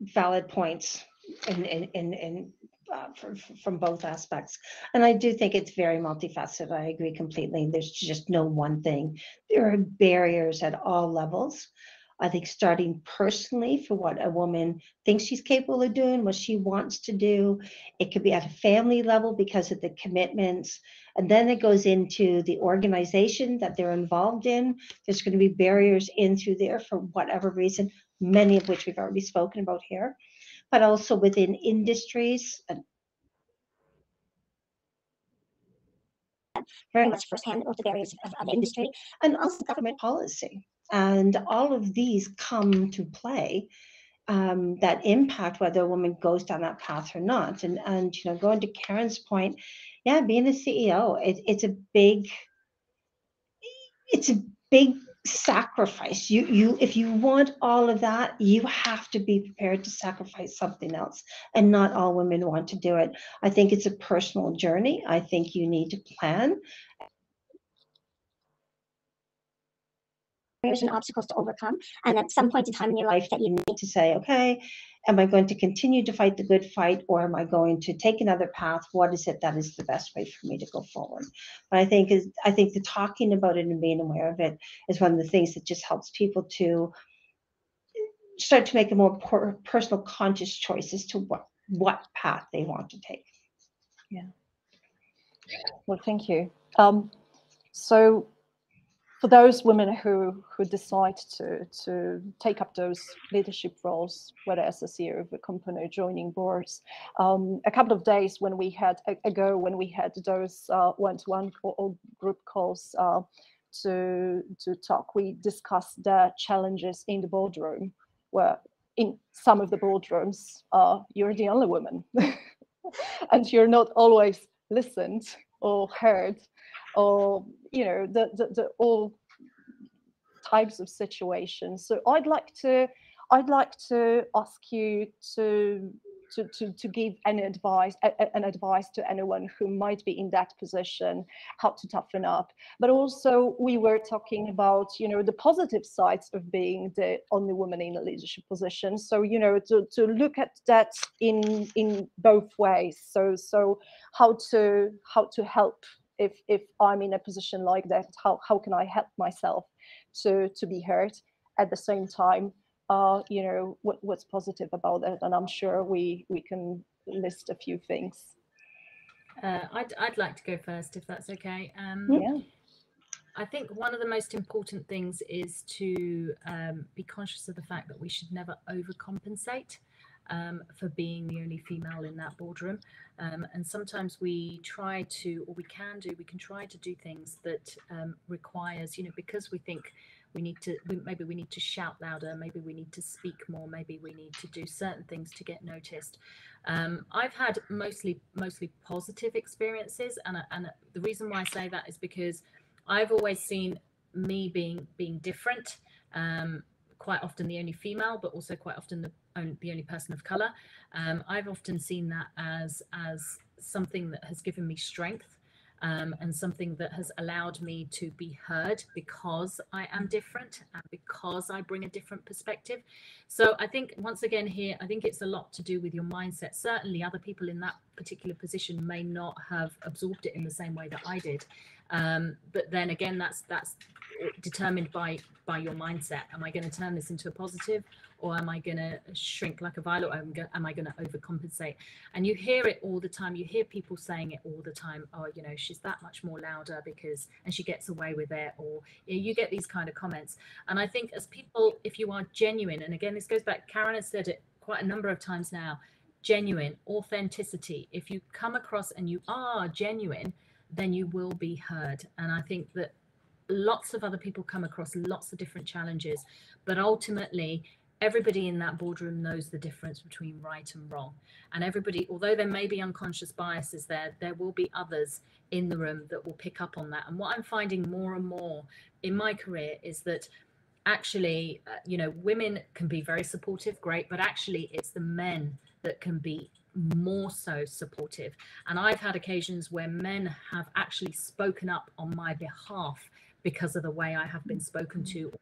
valid points in, in, in, in uh, from, from both aspects. And I do think it's very multifaceted. I agree completely. There's just no one thing. There are barriers at all levels. I think starting personally for what a woman thinks she's capable of doing, what she wants to do. It could be at a family level because of the commitments. And then it goes into the organization that they're involved in. There's going to be barriers in through there for whatever reason, many of which we've already spoken about here, but also within industries. and very much firsthand with the barriers of, of industry and also government policy. And all of these come to play um, that impact whether a woman goes down that path or not. And and you know, going to Karen's point, yeah, being a CEO, it, it's a big, it's a big sacrifice. You you if you want all of that, you have to be prepared to sacrifice something else. And not all women want to do it. I think it's a personal journey. I think you need to plan barriers and obstacles to overcome. And at some point in time in your life that you need to say, okay, am I going to continue to fight the good fight or am I going to take another path? What is it that is the best way for me to go forward? But I think is I think the talking about it and being aware of it is one of the things that just helps people to start to make a more personal conscious choice as to what what path they want to take. Yeah. Well, thank you. Um, so for those women who who decide to to take up those leadership roles, whether as a CEO of a company, or joining boards, um, a couple of days when we had ago when we had those uh, one-to-one or group calls uh, to to talk, we discussed the challenges in the boardroom, where in some of the boardrooms, uh, you're the only woman, and you're not always listened or heard or you know the, the, the all types of situations. So i'd like to i'd like to ask you to to, to, to give any advice an advice to anyone who might be in that position how to toughen up. But also we were talking about you know the positive sides of being the only woman in a leadership position. So you know to, to look at that in in both ways. So so how to how to help if if i'm in a position like that how, how can i help myself to to be heard? At the same time uh you know what, what's positive about it and i'm sure we we can list a few things. Uh, I'd, I'd like to go first if that's okay. Um, Yeah. I think one of the most important things is to um, be conscious of the fact that we should never overcompensate um, for being the only female in that boardroom. Um, and sometimes we try to, or we can do, we can try to do things that um, requires, you know, because we think we need to, maybe we need to shout louder, maybe we need to speak more, maybe we need to do certain things to get noticed. Um, I've had mostly, mostly positive experiences, and, and the reason why I say that is because I've always seen me being being different. Um, quite often the only female, but also quite often the the only person of color. Um, I've often seen that as as something that has given me strength um, and something that has allowed me to be heard because I am different and because I bring a different perspective. So I think once again here, I think it's a lot to do with your mindset. Certainly, other people in that particular position may not have absorbed it in the same way that I did. Um, but then again, that's that's determined by by your mindset. Am I going to turn this into a positive, or am I going to shrink like a violet? Or am I going to overcompensate? And you hear it all the time. You hear people saying it all the time. Oh, you know, she's that much more louder because, and she gets away with it, or you, know, you get these kind of comments. And I think as people, if you are genuine, and again, this goes back. Karen has said it quite a number of times now. Genuine authenticity. If you come across and you are genuine, then you will be heard. And I think that lots of other people come across lots of different challenges, but ultimately, everybody in that boardroom knows the difference between right and wrong. And everybody, although there may be unconscious biases there, there will be others in the room that will pick up on that. And what I'm finding more and more in my career is that actually, uh, you know, women can be very supportive, great, but actually, it's the men that can be more so supportive. And I've had occasions where men have actually spoken up on my behalf because of the way I have been spoken to or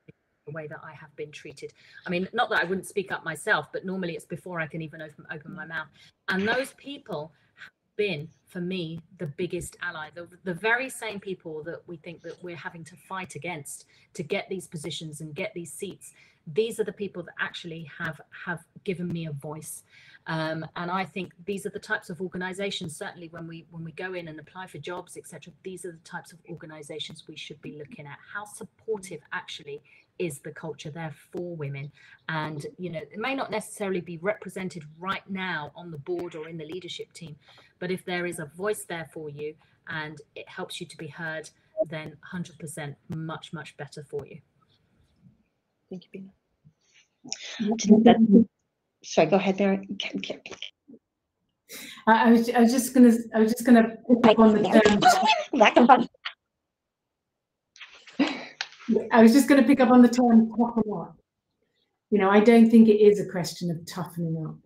the way that I have been treated. I mean, not that I wouldn't speak up myself, but normally it's before I can even open, open my mouth. And those people have been, for me, the biggest ally. The, the very same people that we think that we're having to fight against to get these positions and get these seats. These are the people that actually have have given me a voice. Um, and I think these are the types of organizations, certainly when we when we go in and apply for jobs, etc. These are the types of organizations we should be looking at. How supportive actually is the culture there for women? And you know, it may not necessarily be represented right now on the board or in the leadership team, but if there is a voice there for you and it helps you to be heard, then 100% much much better for you. Thank you, Beena. Sorry, go ahead, Mary. I, I was, I was just gonna, I was just gonna pick up on the term. I was just gonna pick up on the term toughen up. You know, I don't think it is a question of toughening up.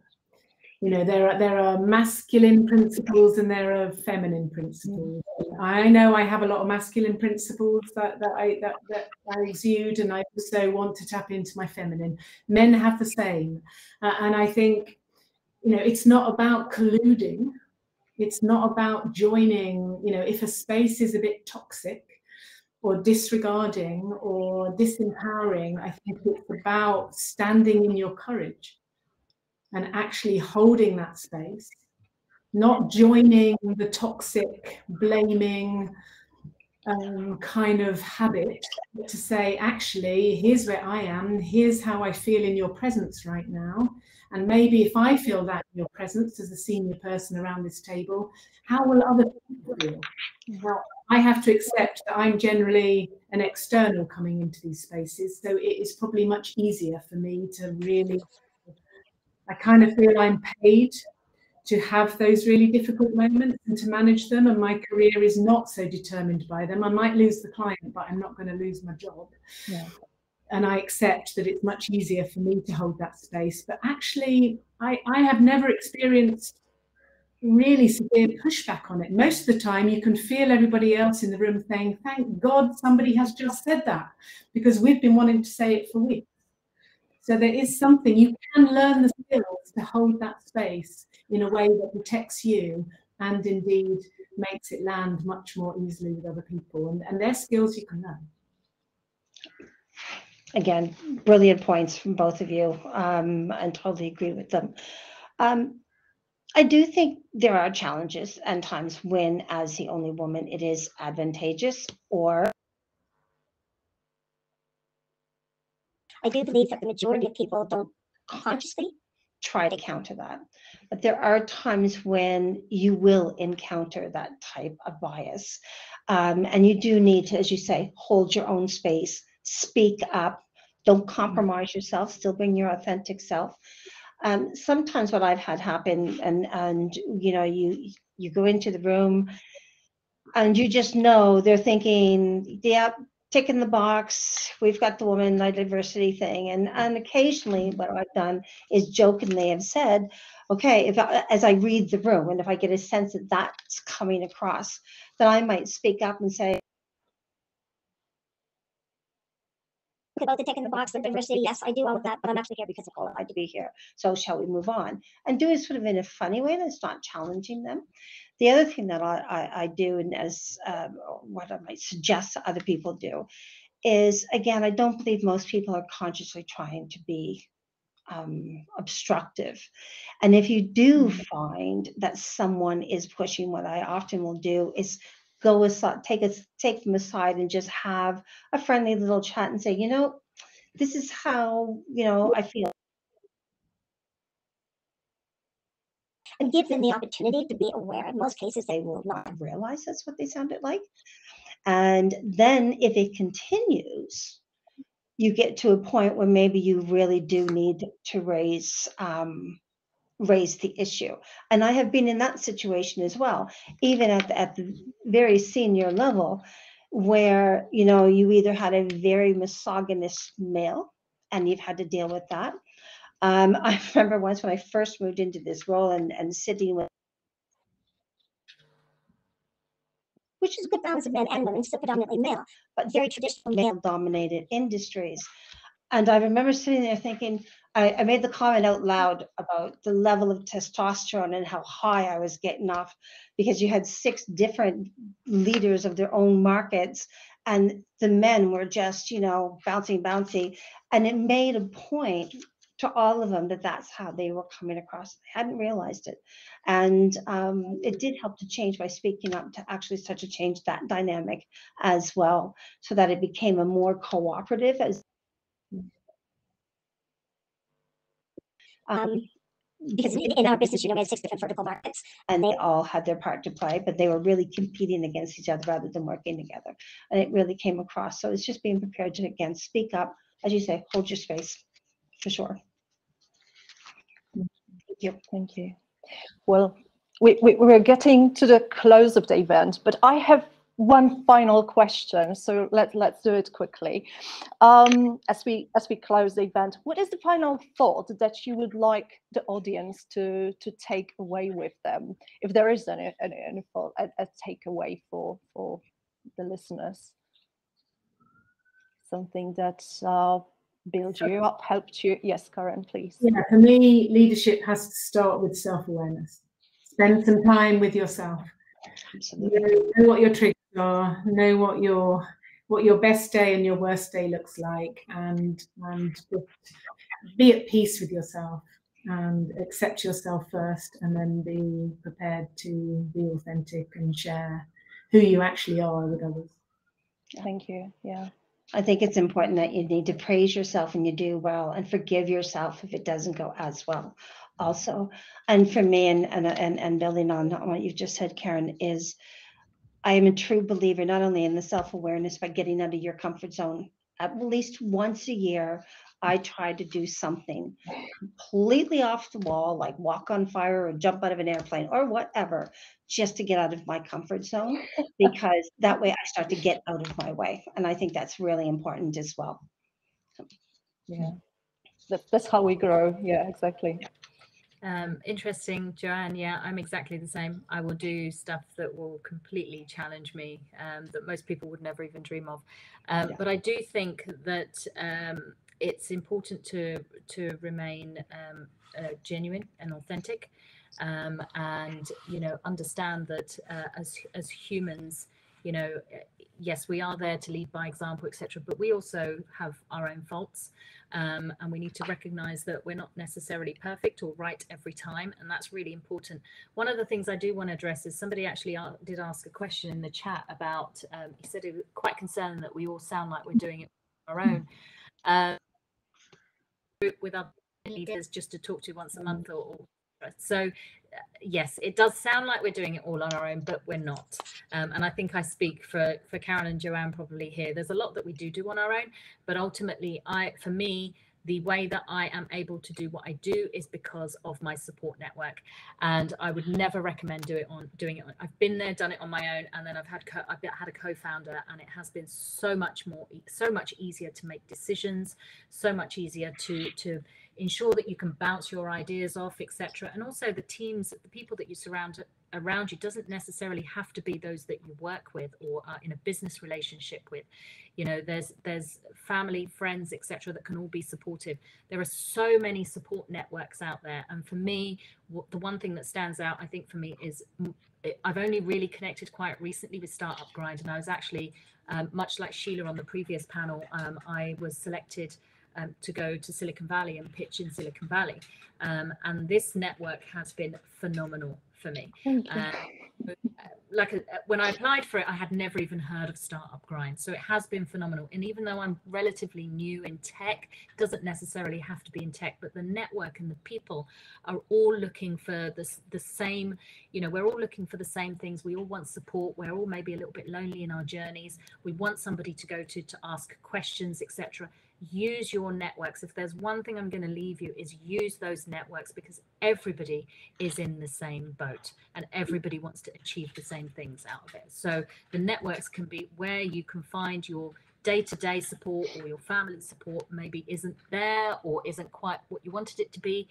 You know, there are there are masculine principles and there are feminine principles. I know I have a lot of masculine principles that, that I that, that I exude, and I also want to tap into my feminine. Men have the same, uh, and I think you know it's not about colluding. It's not about joining. You know, if a space is a bit toxic or disregarding or disempowering, I think it's about standing in your courage and actually holding that space, not joining the toxic, blaming um, kind of habit, to say, actually, here's where I am, here's how I feel in your presence right now. And maybe if I feel that in your presence as a senior person around this table, how will other people feel? Now, I have to accept that I'm generally an external coming into these spaces. So it is probably much easier for me to really I kind of feel I'm paid to have those really difficult moments and to manage them. And my career is not so determined by them. I might lose the client, but I'm not going to lose my job. Yeah. And I accept that it's much easier for me to hold that space. But actually, I, I have never experienced really severe pushback on it. Most of the time, you can feel everybody else in the room saying, Thank God somebody has just said that, because we've been wanting to say it for weeks. So there is something you can learn the skills to hold that space in a way that protects you and indeed makes it land much more easily with other people. And, and they're skills you can learn. Again, brilliant points from both of you, um, and totally agree with them. Um, I do think there are challenges and times when, as the only woman, it is advantageous or I do believe that the majority of people don't consciously try to counter that. But there are times when you will encounter that type of bias. Um, and you do need to, as you say, hold your own space, speak up, don't compromise yourself, still bring your authentic self. Um, sometimes what I've had happen, and and you know, you you go into the room and you just know they're thinking, yeah, ticking the box. We've got the woman diversity thing, and and occasionally what I've done is jokingly have said, okay, if as I read the room, and if I get a sense that that's coming across, then I might speak up and say. About the tick in the box for diversity, yes, I do all of that, but I'm actually here because I'm qualified to be here. So shall we move on and do it sort of in a funny way that's not challenging them. The other thing that I, I, I do, and as um, what I might suggest other people do, is again, I don't believe most people are consciously trying to be um, obstructive. And if you do mm-hmm. find that someone is pushing, what I often will do is go aside, take us, take them aside, and just have a friendly little chat and say, you know, this is how you know I feel. and give them the opportunity to be aware. In most cases, they will not realize that's what they sounded like. And then if it continues, you get to a point where maybe you really do need to raise um, raise the issue. And I have been in that situation as well, even at the, at the very senior level, where you know you either had a very misogynist male, and you've had to deal with that, um, I remember once when I first moved into this role and, and sitting with, which is a good balance of men and women, still predominantly male, but very traditional male dominated industries. And I remember sitting there thinking, I, I, made the comment out loud about the level of testosterone and how high I was getting off because you had six different leaders of their own markets and the men were just, you know, bouncing, bouncy. And it made a point to all of them that that's how they were coming across. They hadn't realized it. And um, it did help to change by speaking up to actually start to change that dynamic as well, so that it became a more cooperative as um, because in our business, you know, we had six different vertical markets and they all had their part to play, but they were really competing against each other rather than working together. And it really came across. So it's just being prepared to, again, speak up, as you say, hold your space for sure. Yep, thank you. Well, we, we, we're getting to the close of the event, but I have one final question, so let, let's do it quickly. Um, as we as we close the event, what is the final thought that you would like the audience to to take away with them, if there is any any, any a, a takeaway for for the listeners? Something that uh, build you up, helped you? Yes, Karen, please. Yeah, for me, leadership has to start with self awareness. Spend some time with yourself. Absolutely. Know, know what your triggers are. Know what your what your best day and your worst day looks like, and and be at peace with yourself and accept yourself first, and then be prepared to be authentic and share who you actually are with others. Thank you. Yeah. I think it's important that you need to praise yourself when you do well and forgive yourself if it doesn't go as well also. And for me and and and, and building on what you've just said, Karen, is I am a true believer not only in the self-awareness but getting out of your comfort zone at least once a year I try to do something completely off the wall, like walk on fire or jump out of an airplane or whatever, just to get out of my comfort zone, because that way I start to get out of my way. And I think that's really important as well. Yeah, that's how we grow. Yeah, exactly. Um, interesting, Joanne. Yeah, I'm exactly the same. I will do stuff that will completely challenge me, um, that most people would never even dream of. Um, yeah. But I do think that um, it's important to to remain um, uh, genuine and authentic, um, and you know understand that uh, as as humans, you know, yes, we are there to lead by example, etc. But we also have our own faults. Um, and we need to recognize that we're not necessarily perfect or right every time. And that's really important. One of the things I do want to address is somebody actually did ask a question in the chat about, um, he said he was quite concerned that we all sound like we're doing it on our own. Uh, with our leaders just to talk to once a month or, or so yes, it does sound like we're doing it all on our own, but we're not. Um, and I think I speak for for Karen and Joanne probably here. There's a lot that we do do on our own, but ultimately, I for me, the way that I am able to do what I do is because of my support network, and I would never recommend do it on doing it. On, I've been there, done it on my own, and then I've had co- I've had a co-founder, and it has been so much more, so much easier to make decisions, so much easier to to ensure that you can bounce your ideas off, etc. And also the teams, the people that you surround around you doesn't necessarily have to be those that you work with or are in a business relationship with. You know, there's there's family, friends, etc. that can all be supportive. There are so many support networks out there, and for me, the one thing that stands out, I think, for me is I've only really connected quite recently with Startup Grind, and I was actually um, much like Sheila on the previous panel. Um, I was selected um, to go to Silicon Valley and pitch in Silicon Valley. Um, and this network has been phenomenal for me. Uh, like a, when I applied for it, I had never even heard of Startup Grind. So it has been phenomenal. And even though I'm relatively new in tech, doesn't necessarily have to be in tech, but the network and the people are all looking for the, the same, you know, we're all looking for the same things. We all want support. We're all maybe a little bit lonely in our journeys. We want somebody to go to to ask questions, etc use your networks. If there's one thing i'm going to leave you is use those networks because everybody is in the same boat and everybody wants to achieve the same things out of it. So the networks can be where you can find your day-to-day support or your family support maybe isn't there or isn't quite what you wanted it to be.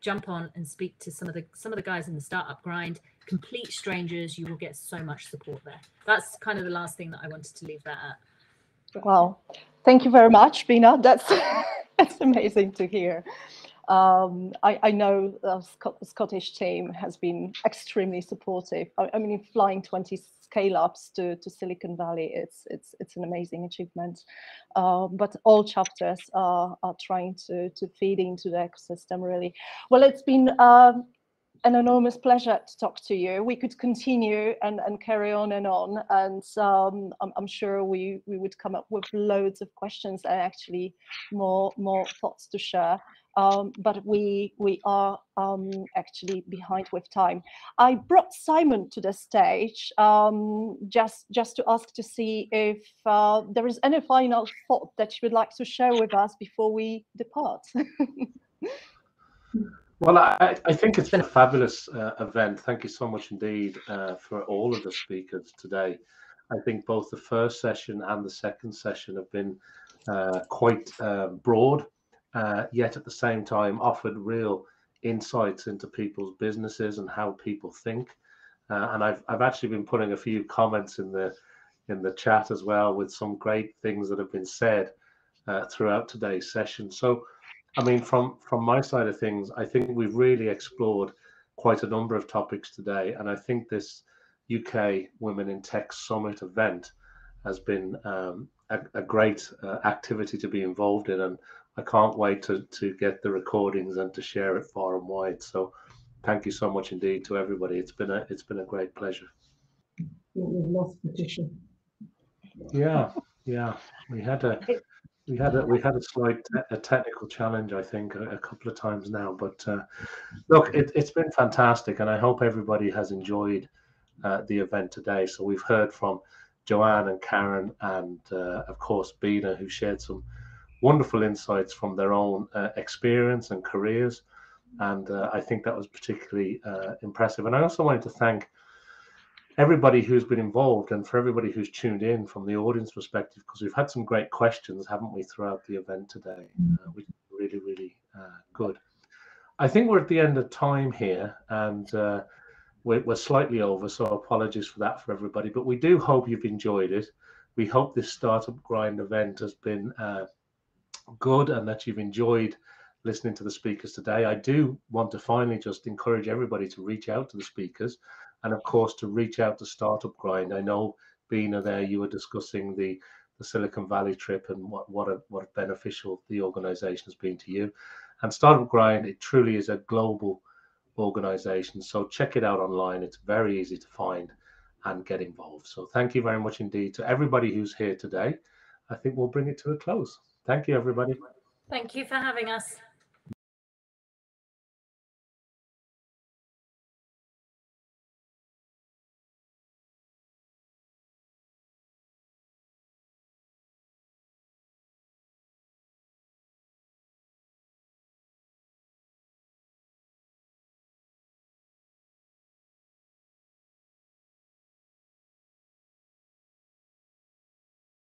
Jump on and speak to some of the some of the guys in the startup grind. Complete strangers you will get so much support there. That's kind of the last thing that i wanted to leave that at. Wow Thank you very much, Beena. That's that's amazing to hear. Um, I, I, know the Scottish team has been extremely supportive. I, I mean, flying 20 scale-ups to, to Silicon Valley, it's it's it's an amazing achievement. Uh, but all chapters are, are trying to, to feed into the ecosystem, really. Well, it's been um, an enormous pleasure to talk to you. We could continue and, and carry on and on, and um, I'm, I'm, sure we, we would come up with loads of questions and actually more more thoughts to share. Um, but we we are um, actually behind with time. I brought Simon to the stage um, just just to ask to see if uh, there is any final thought that you would like to share with us before we depart. Well, I, I, think it's been a fabulous uh, event. Thank you so much indeed uh, for all of the speakers today. I think both the first session and the second session have been uh, quite uh, broad, uh, yet at the same time offered real insights into people's businesses and how people think. Uh, and I've I've actually been putting a few comments in the in the chat as well with some great things that have been said throughout today's session. So I mean, from from my side of things, I think we've really explored quite a number of topics today, and I think this UK Women in Tech Summit event has been um, a, a, great uh, activity to be involved in, and I can't wait to to get the recordings and to share it far and wide. So, thank you so much indeed to everybody. It's been a it's been a great pleasure. We've lost Patrycja. Yeah, yeah, we had a we had a we had a slight te- a technical challenge, I think, a, a couple of times now. But uh, look, it, has been fantastic, and I hope everybody has enjoyed uh, the event today. So we've heard from Joanne and Karen, and uh, of course Beena, who shared some wonderful insights from their own uh, experience and careers, and uh, I think that was particularly uh, impressive. And I also wanted to thank everybody who's been involved and for everybody who's tuned in from the audience perspective, because we've had some great questions, haven't we, throughout the event today, uh, which is really, really uh, good. I think we're at the end of time here and uh, we're, we're, slightly over, so apologies for that for everybody, but we do hope you've enjoyed it. We hope this Startup Grind event has been uh, good and that you've enjoyed listening to the speakers today. I do want to finally just encourage everybody to reach out to the speakers and of course to reach out to Startup Grind. I know Beena there, you were discussing the the Silicon Valley trip and what what a what a beneficial the organization has been to you. And Startup Grind, it truly is a global organization. So check it out online. It's very easy to find and get involved. So thank you very much indeed to everybody who's here today. I think we'll bring it to a close. Thank you, everybody. Thank you for having us.